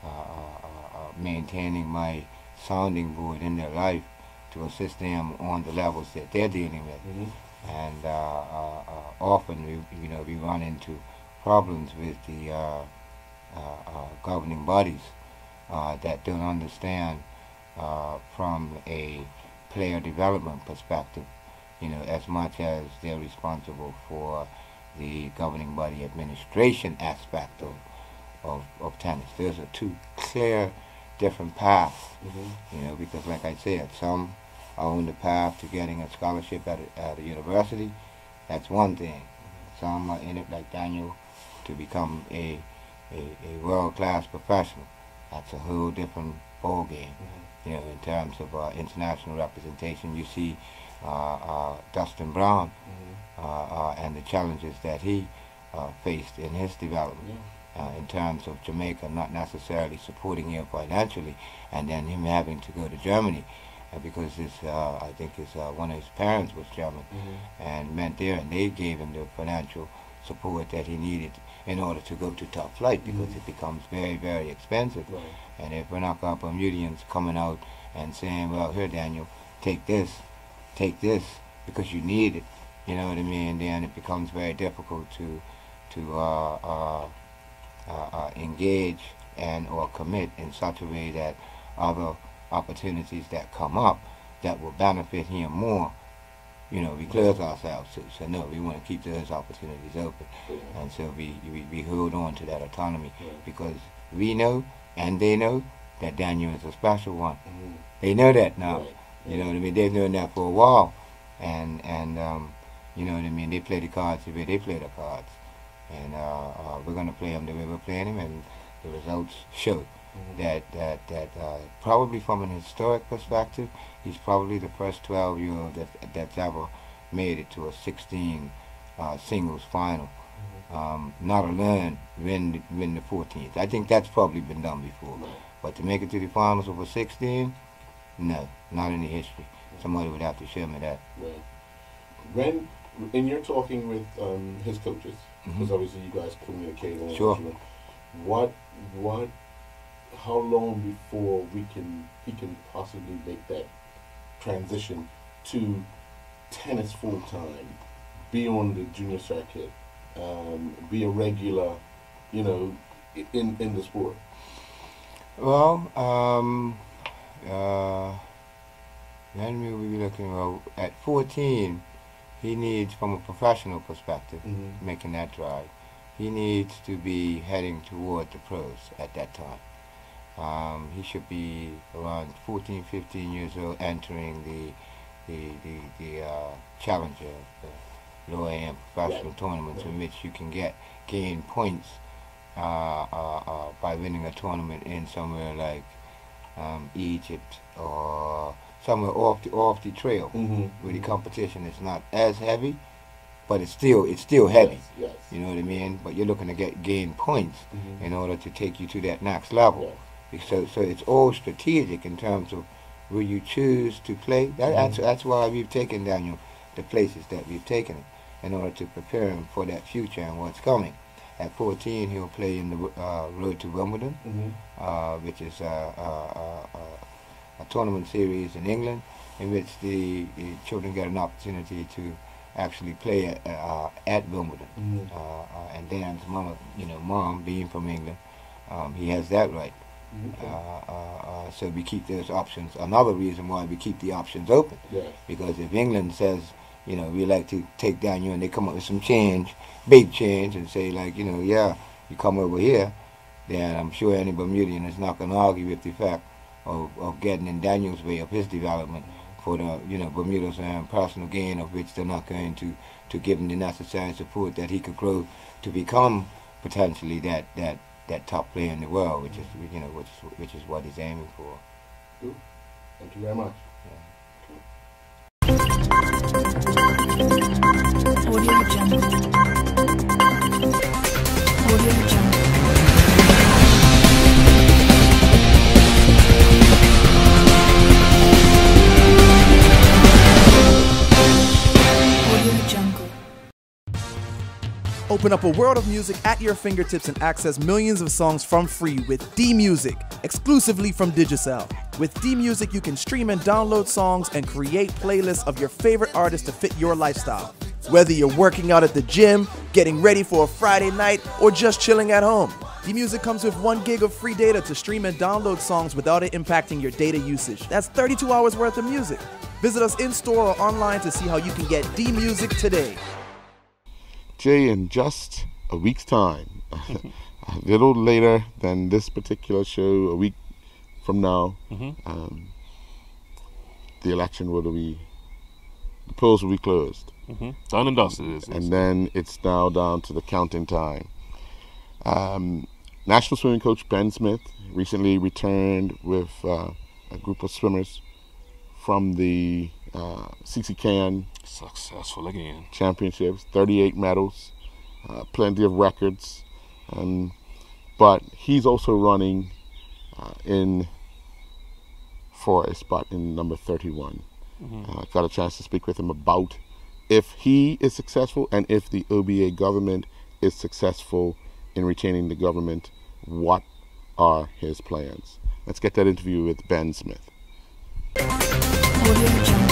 uh, uh, uh, uh, maintaining my sounding board in their life to assist them on the levels that they're dealing with. Mm-hmm. And uh, uh, uh, often, we, you know, we run into problems with the uh, uh, uh, governing bodies uh, that don't understand uh, from a player development perspective, you know, as much as they're responsible for the governing body administration aspect of, of, of tennis. There's a two clear different paths, Mm-hmm. you know, because like I said, some on the path to getting a scholarship at a, at a university. That's one thing. Some are in it, like Daniel, to become a, a, a world-class professional. That's a whole different ball game. You know, in terms of uh, international representation, you see uh, uh, Dustin Brown uh, uh, and the challenges that he uh, faced in his development. Uh, in terms of Jamaica not necessarily supporting him financially, and then him having to go to Germany because his, uh, I think his uh, one of his parents was German and meant there, and they gave him the financial support that he needed in order to go to top flight because it becomes very, very expensive. Right. And if we're not got Bermudians coming out and saying, well, here, Daniel, take this, take this, because you need it, you know what I mean, then it becomes very difficult to, to uh, uh, uh, uh, engage and or commit in such a way that other opportunities that come up that will benefit him more, you know, we close ourselves to. So no, we want to keep those opportunities open. And so we, we, we hold on to that autonomy because we know and they know that Daniel is a special one. They know that now. You know what I mean? They've known that for a while. And, and um, you know what I mean? They play the cards the way they play the cards. And uh, uh, we're going to play them the way we're playing them, and the results show that, that, that uh, probably from an historic perspective, he's probably the first 12 year old that, that's ever made it to a 16 uh, singles final. Um, not alone win, the- win the 14th. I think that's probably been done before. But to make it to the finals of a 16, no, not in the history. Somebody would have to show me that. Right. When, in your talking with um, his coaches, because Mhm. obviously you guys communicate on Sure. what, what, how long before we can, he can possibly make that transition to tennis full time, be on the junior circuit, um, be a regular, you know, in in the sport. Well, um, uh, then we will be looking well, at 14. He needs, from a professional perspective, Mhm. making that drive. He needs to be heading toward the pros at that time. Um, he should be around 14, 15 years old, entering the the the, the uh, challenger, the, low end professional tournaments in which you can get gain points uh, uh, uh, by winning a tournament in somewhere like um, Egypt or somewhere off the off the trail where the competition is not as heavy, but it's still it's still heavy. Yes. You know what I mean? But you're looking to get gain points in order to take you to that next level. So so it's all strategic in terms of where you choose to play. That, That's that's why we've taken Daniel the places that we've taken him in order to prepare him for that future and what's coming. At 14, he'll play in the uh, Road to Wimbledon, uh, which is uh, uh, uh, a tournament series in England in which the, the children get an opportunity to actually play at, uh, at Wimbledon. Uh, uh, and Dan's mama, you know, mom being from England, um, he has that right. Uh, uh, uh, so we keep those options. Another reason why we keep the options open, Yes. because if England says, you know, we like to take down you, and they come up with some change, big change, and say like, you know, yeah, you come over here, then I'm sure any Bermudian is not going to argue with the fact of, of getting in Daniel's way of his development for the, you know, Bermuda's um, personal gain of which they're not going to, to give him the necessary support that he could grow to become potentially that, that, that top player in the world, which is, you know, which, is- which is what he's aiming for. Thank you very much. Audio Jungle. Audio Jungle. Open up a world of music at your fingertips and access millions of songs from free with D Music, exclusively from Digicel. With D Music, you can stream and download songs and create playlists of your favorite artists to fit your lifestyle. Whether you're working out at the gym, getting ready for a Friday night, or just chilling at home, D Music comes with one gig of free data to stream and download songs without it impacting your data usage. That's 32 hours worth of music. Visit us in store or online to see how you can get D Music today. Jay, in just a week's time, a little later than this particular show, a week from now, um, the election will be, the polls will be closed. Done and dusted. Is, And then it's now down to the counting time. Um, National swimming coach Ben Smith recently returned with uh, a group of swimmers from the uh, CCCAN successful again. championships, 38 medals, uh, plenty of records. Um, but he's also running uh, in for a spot in number 31. Uh, I got a chance to speak with him about if he is successful and if the OBA government is successful in retaining the government, what are his plans? Let's get that interview with Ben Smith. Audio Jungle.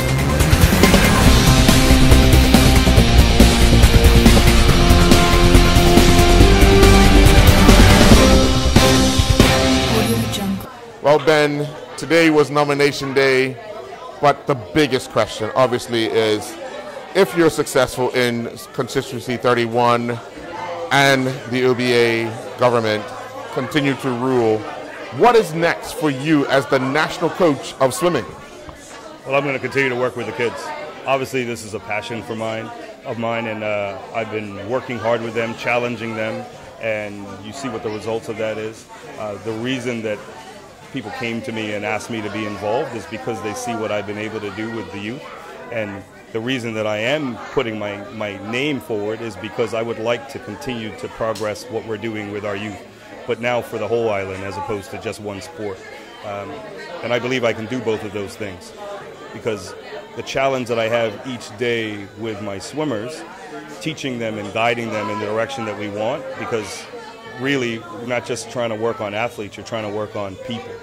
Well, Ben, today was nomination day, but the biggest question, obviously, is if you're successful in constituency 31 and the OBA government continue to rule, what is next for you as the national coach of swimming? Well, I'm going to continue to work with the kids. Obviously, this is a passion for mine, of mine, and uh, I've been working hard with them, challenging them, and you see what the results of that is. Uh, the reason that people came to me and asked me to be involved is because they see what I've been able to do with the youth, and the reason that I am putting my, my name forward is because I would like to continue to progress what we're doing with our youth, but now for the whole island as opposed to just one sport. Um, and I believe I can do both of those things because the challenge that I have each day with my swimmers, teaching them and guiding them in the direction that we want, because really, not just trying to work on athletes, you're trying to work on people.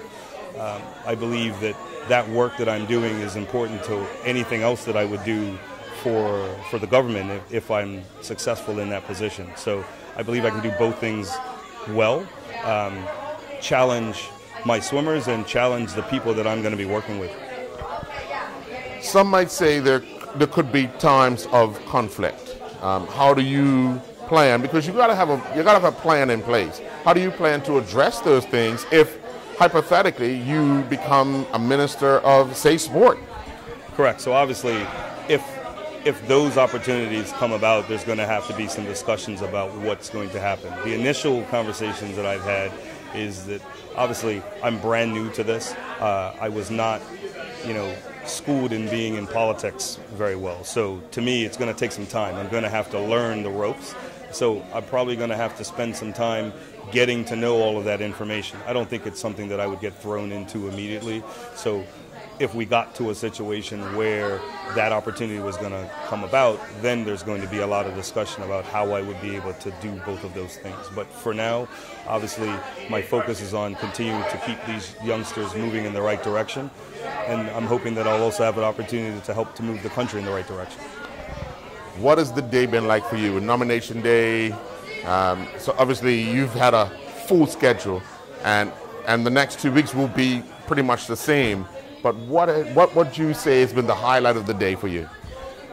Um, I believe that that work that I'm doing is important to anything else that I would do for, for the government if, if I'm successful in that position. So I believe I can do both things well, um, challenge my swimmers and challenge the people that I'm going to be working with. Some might say there there could be times of conflict. Um, how do you plan? Because you gotta have a you gotta have a plan in place. How do you plan to address those things if hypothetically you become a minister of say sport? Correct. So obviously, if if those opportunities come about, there's going to have to be some discussions about what's going to happen. The initial conversations that I've had is that obviously I'm brand new to this. Uh, I was not, you know, schooled in being in politics very well. So to me, it's going to take some time. I'm going to have to learn the ropes. So I'm probably going to have to spend some time getting to know all of that information. I don't think it's something that I would get thrown into immediately. So if we got to a situation where that opportunity was going to come about, then there's going to be a lot of discussion about how I would be able to do both of those things. But for now, obviously, my focus is on continuing to keep these youngsters moving in the right direction. And I'm hoping that I'll also have an opportunity to help to move the country in the right direction. What has the day been like for you? Nomination day. Um, so obviously you've had a full schedule, and and the next two weeks will be pretty much the same. But what what would you say has been the highlight of the day for you?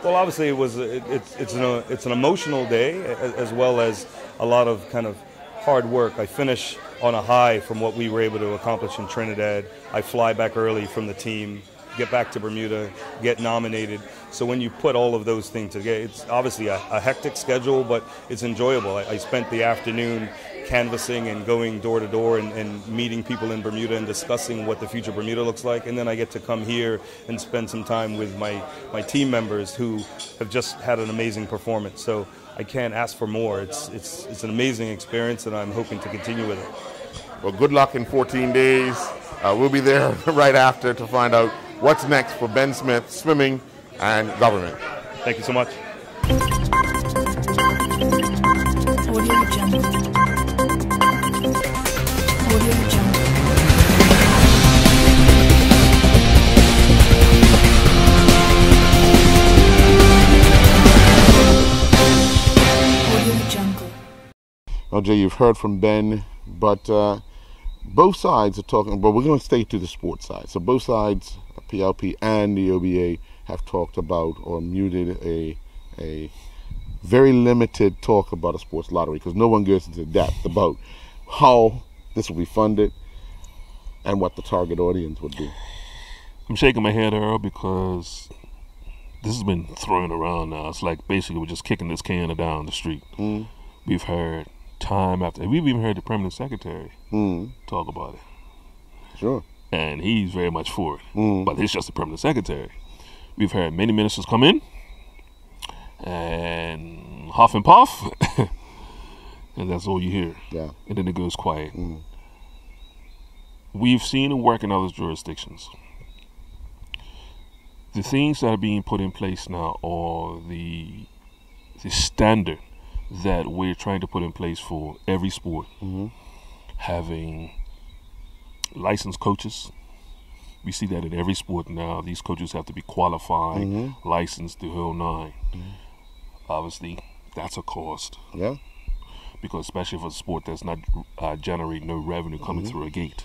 Well, obviously it was it, it's it's an it's an emotional day as well as a lot of kind of hard work. I finish on a high from what we were able to accomplish in Trinidad. I fly back early from the team, get back to Bermuda, get nominated. So when you put all of those things together, it's obviously a, a hectic schedule, but it's enjoyable. I, I, spent the afternoon canvassing and going door to door and, meeting people in Bermuda and discussing what the future Bermuda looks like. And then I get to come here and spend some time with my, my team members who have just had an amazing performance. So I can't ask for more. It's, it's, it's an amazing experience, and I'm hoping to continue with it. Well, good luck in 14 days. Uh, we'll be there right after to find out what's next for Ben Smith swimming and government. Thank you so much. Audio Jungle. Audio Jungle. Audio Jungle. Now, Jay, you've heard from Ben, but uh, both sides are talking, but we're going to stay to the sports side. So both sides, PLP and the OBA, have talked about or muted a a very limited talk about a sports lottery because no one goes into depth about how this will be funded and what the target audience would be. I'm shaking my head, Earl, because this has been thrown around now. It's like basically we're just kicking this can down the street. Mm. We've heard time after we've even heard the permanent secretary Mm. talk about it, Sure. And he's very much for it. Mm. But he's just the permanent secretary. We've heard many ministers come in and huff and puff, and that's all you hear. Yeah. And then it goes quiet. Mm. We've seen it work in other jurisdictions. The things that are being put in place now are the the standard that we're trying to put in place for every sport. Mhm. Having licensed coaches. We see that in every sport now. These coaches have to be qualified, Mhm. licensed, the whole 9 Obviously, that's a cost Yeah. because especially for a sport that's not uh, generating no revenue coming Mhm. through a gate.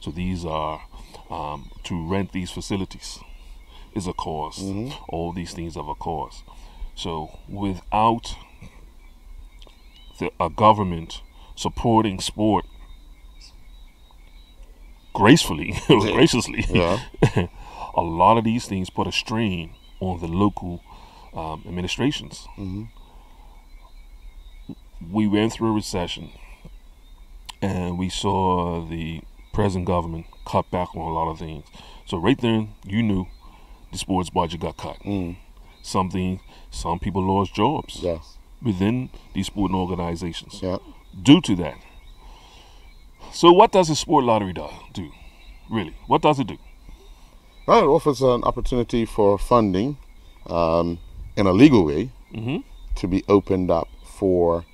So these are um, to rent these facilities is a cost. Mhm. All these things have a cost. So without the a government supporting sport gracefully, graciously, Yeah. a lot of these things put a strain on the local um, administrations Mhm. we went through a recession and we saw the present government cut back on a lot of things. So right then, you knew the sports budget got cut. Mm. Something, some people lost jobs Yes. within these sporting organizations Yeah. due to that. So what does a sport lottery do? do? Really, what does it do? Well, it offers an opportunity for funding um, in a legal way Mhm. to be opened up for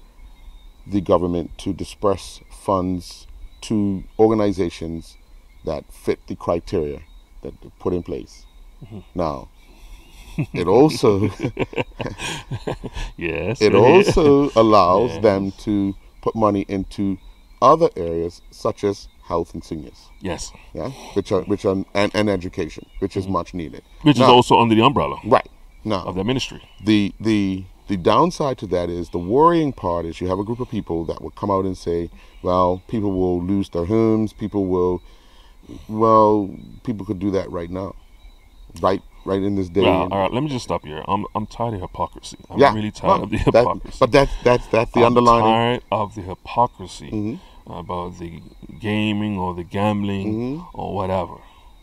the government to disperse funds to organizations that fit the criteria that they put in place. Mhm. Now, it also Yes. it also allows Yes. them to put money into other areas such as health and seniors. Yes. Yeah, which are which are and, and education, which is much needed. Which is also under the umbrella right now of the ministry. the the the downside to that is the worrying part is you have a group of people that will come out and say, well, people will lose their homes, people will, well, people could do that right now, right right in this day. Well, all right, let me just stop here. I'm I'm tired of hypocrisy. I'm yeah, really tired well, of the that- hypocrisy. but that's that's that's the I'm underlying. tired of the hypocrisy Mm-hmm. About the gaming or the gambling Mm-hmm. or whatever.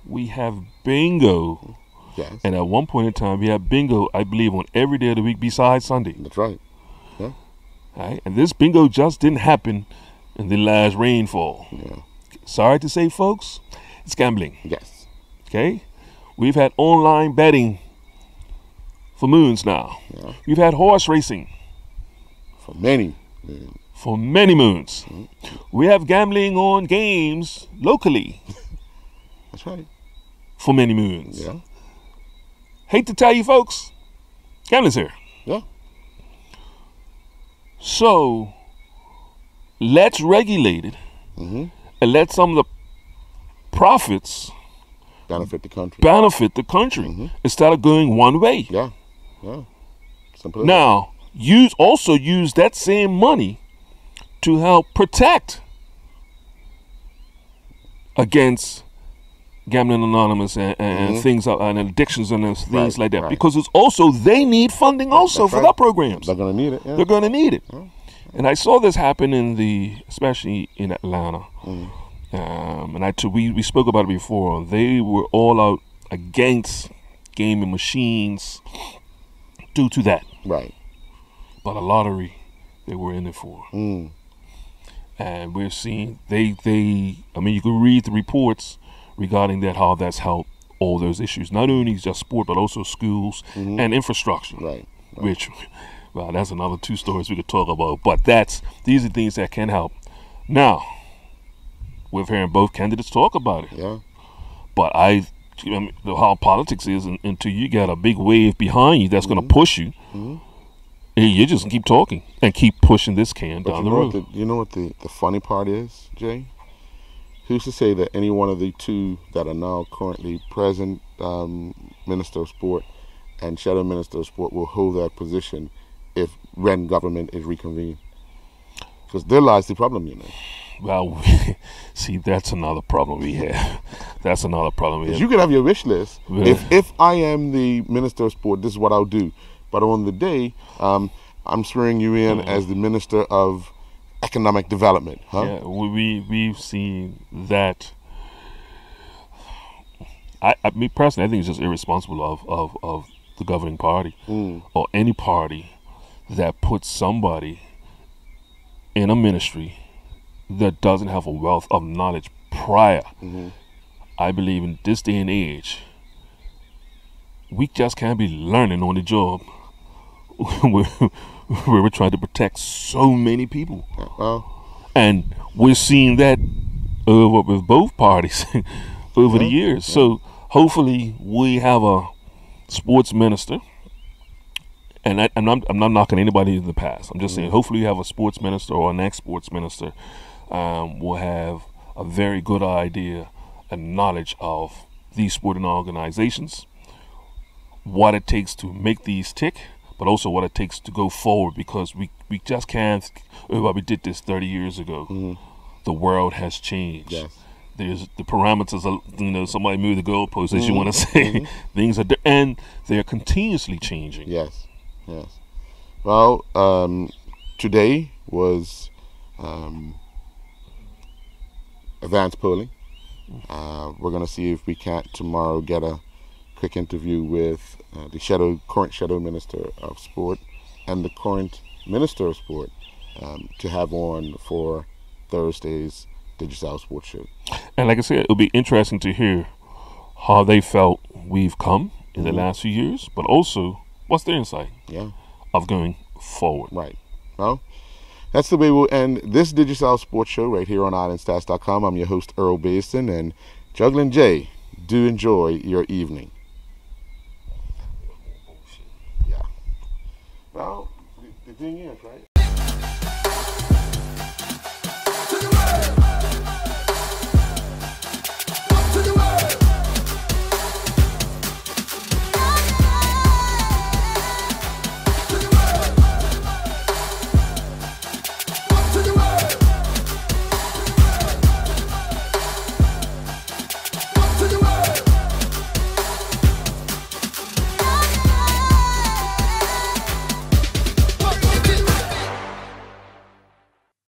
We have bingo, Yes, and at one point in time, we had bingo. I believe on every day of the week besides Sunday. that's right. Yeah, Right? And this bingo just didn't happen in the last rainfall. yeah, Sorry to say, folks, it's gambling. yes, Okay? We've had online betting for moons now. Yeah. We've had horse racing for many. For many moons. We have gambling on games locally That's right. for many moons. Yeah, Hate to tell you, folks, gambling's here. yeah, So let's regulate it Mm-hmm. and let some of the profits benefit the country. benefit the country instead of going one way. Mm-hmm. yeah, yeah. Simple Now, use also use that same money to help protect against gambling anonymous and, and things uh, and addictions and things Mm-hmm. Right, like that right. because it's also they need funding also That's for right. their programs. They're gonna need it. Yeah. They're going to need it. And I saw this happen in the, especially in Atlanta. Mm-hmm. Um, and I t- we we spoke about it before. They were all out against gaming machines due to that. Right. But a lottery, they were in it for. Mm. And we're seeing they they. I mean, you can read the reports regarding that how that's helped all those issues. Not only just sport, but also schools and infrastructure. Mm-hmm. Right. Which, well, that's another two stories we could talk about. But that's these are things that can help. Now, we're hearing both candidates talk about it. Yeah. But I, I mean, how politics is un- until you got a big wave behind you that's going to push you. Eh, You just keep talking and keep pushing this can But down you the know road. what the you know what the, the funny part is, Jay? Who's to say that any one of the two that are now currently present um, Minister of Sport and Shadow Minister of Sport will hold that position if Ren government is reconvened? Because there lies the problem, you know. Well, see, that's another problem we have. That's another problem we have. you could have your wish list. If if I am the Minister of Sport, this is what I'll do. But on the day, um, I'm swearing you in as the Minister of Economic Development, huh? Yeah, we, we we've seen that. I, I me personally, I think it's just irresponsible of, of, of the governing party Mm. or any party that puts somebody in a ministry that doesn't have a wealth of knowledge prior. Mm-hmm. I believe in this day and age, we just can't be learning on the job. where where we're trying to protect so many people. Well, And we're seeing that over with both parties over the years. So hopefully we have a sports minister. And I, I'm, not, I'm not knocking anybody in the past. I'm just saying, hopefully, you have a sports minister or an ex sports minister um, will have a very good idea and knowledge of these sporting organizations, what it takes to make these tick, but also what it takes to go forward because we, we just can't, oh, we did this 30 years ago. The world has changed. Yes. There's the parameters, are, you know, somebody moved the goalpost, as you want to say. Things are, and they're continuously changing. Yes, yes. Well, um, today was um, advanced polling. Uh, we're going to see if we can't tomorrow get a quick interview with uh, the shadow current shadow minister of sport and the current minister of sport um, to have on for Thursday's Digicel Sports Show. And like I said, it'll be interesting to hear how they felt we've come in the last few years, but also what's their insight Yeah. of going forward. Right. Well, that's the way we'll end this Digicel Sports Show right here on IslandStats.com. I'm your host, Earl Basden, and Juggling Jay, do enjoy your evening. Well, the, the thing is, right?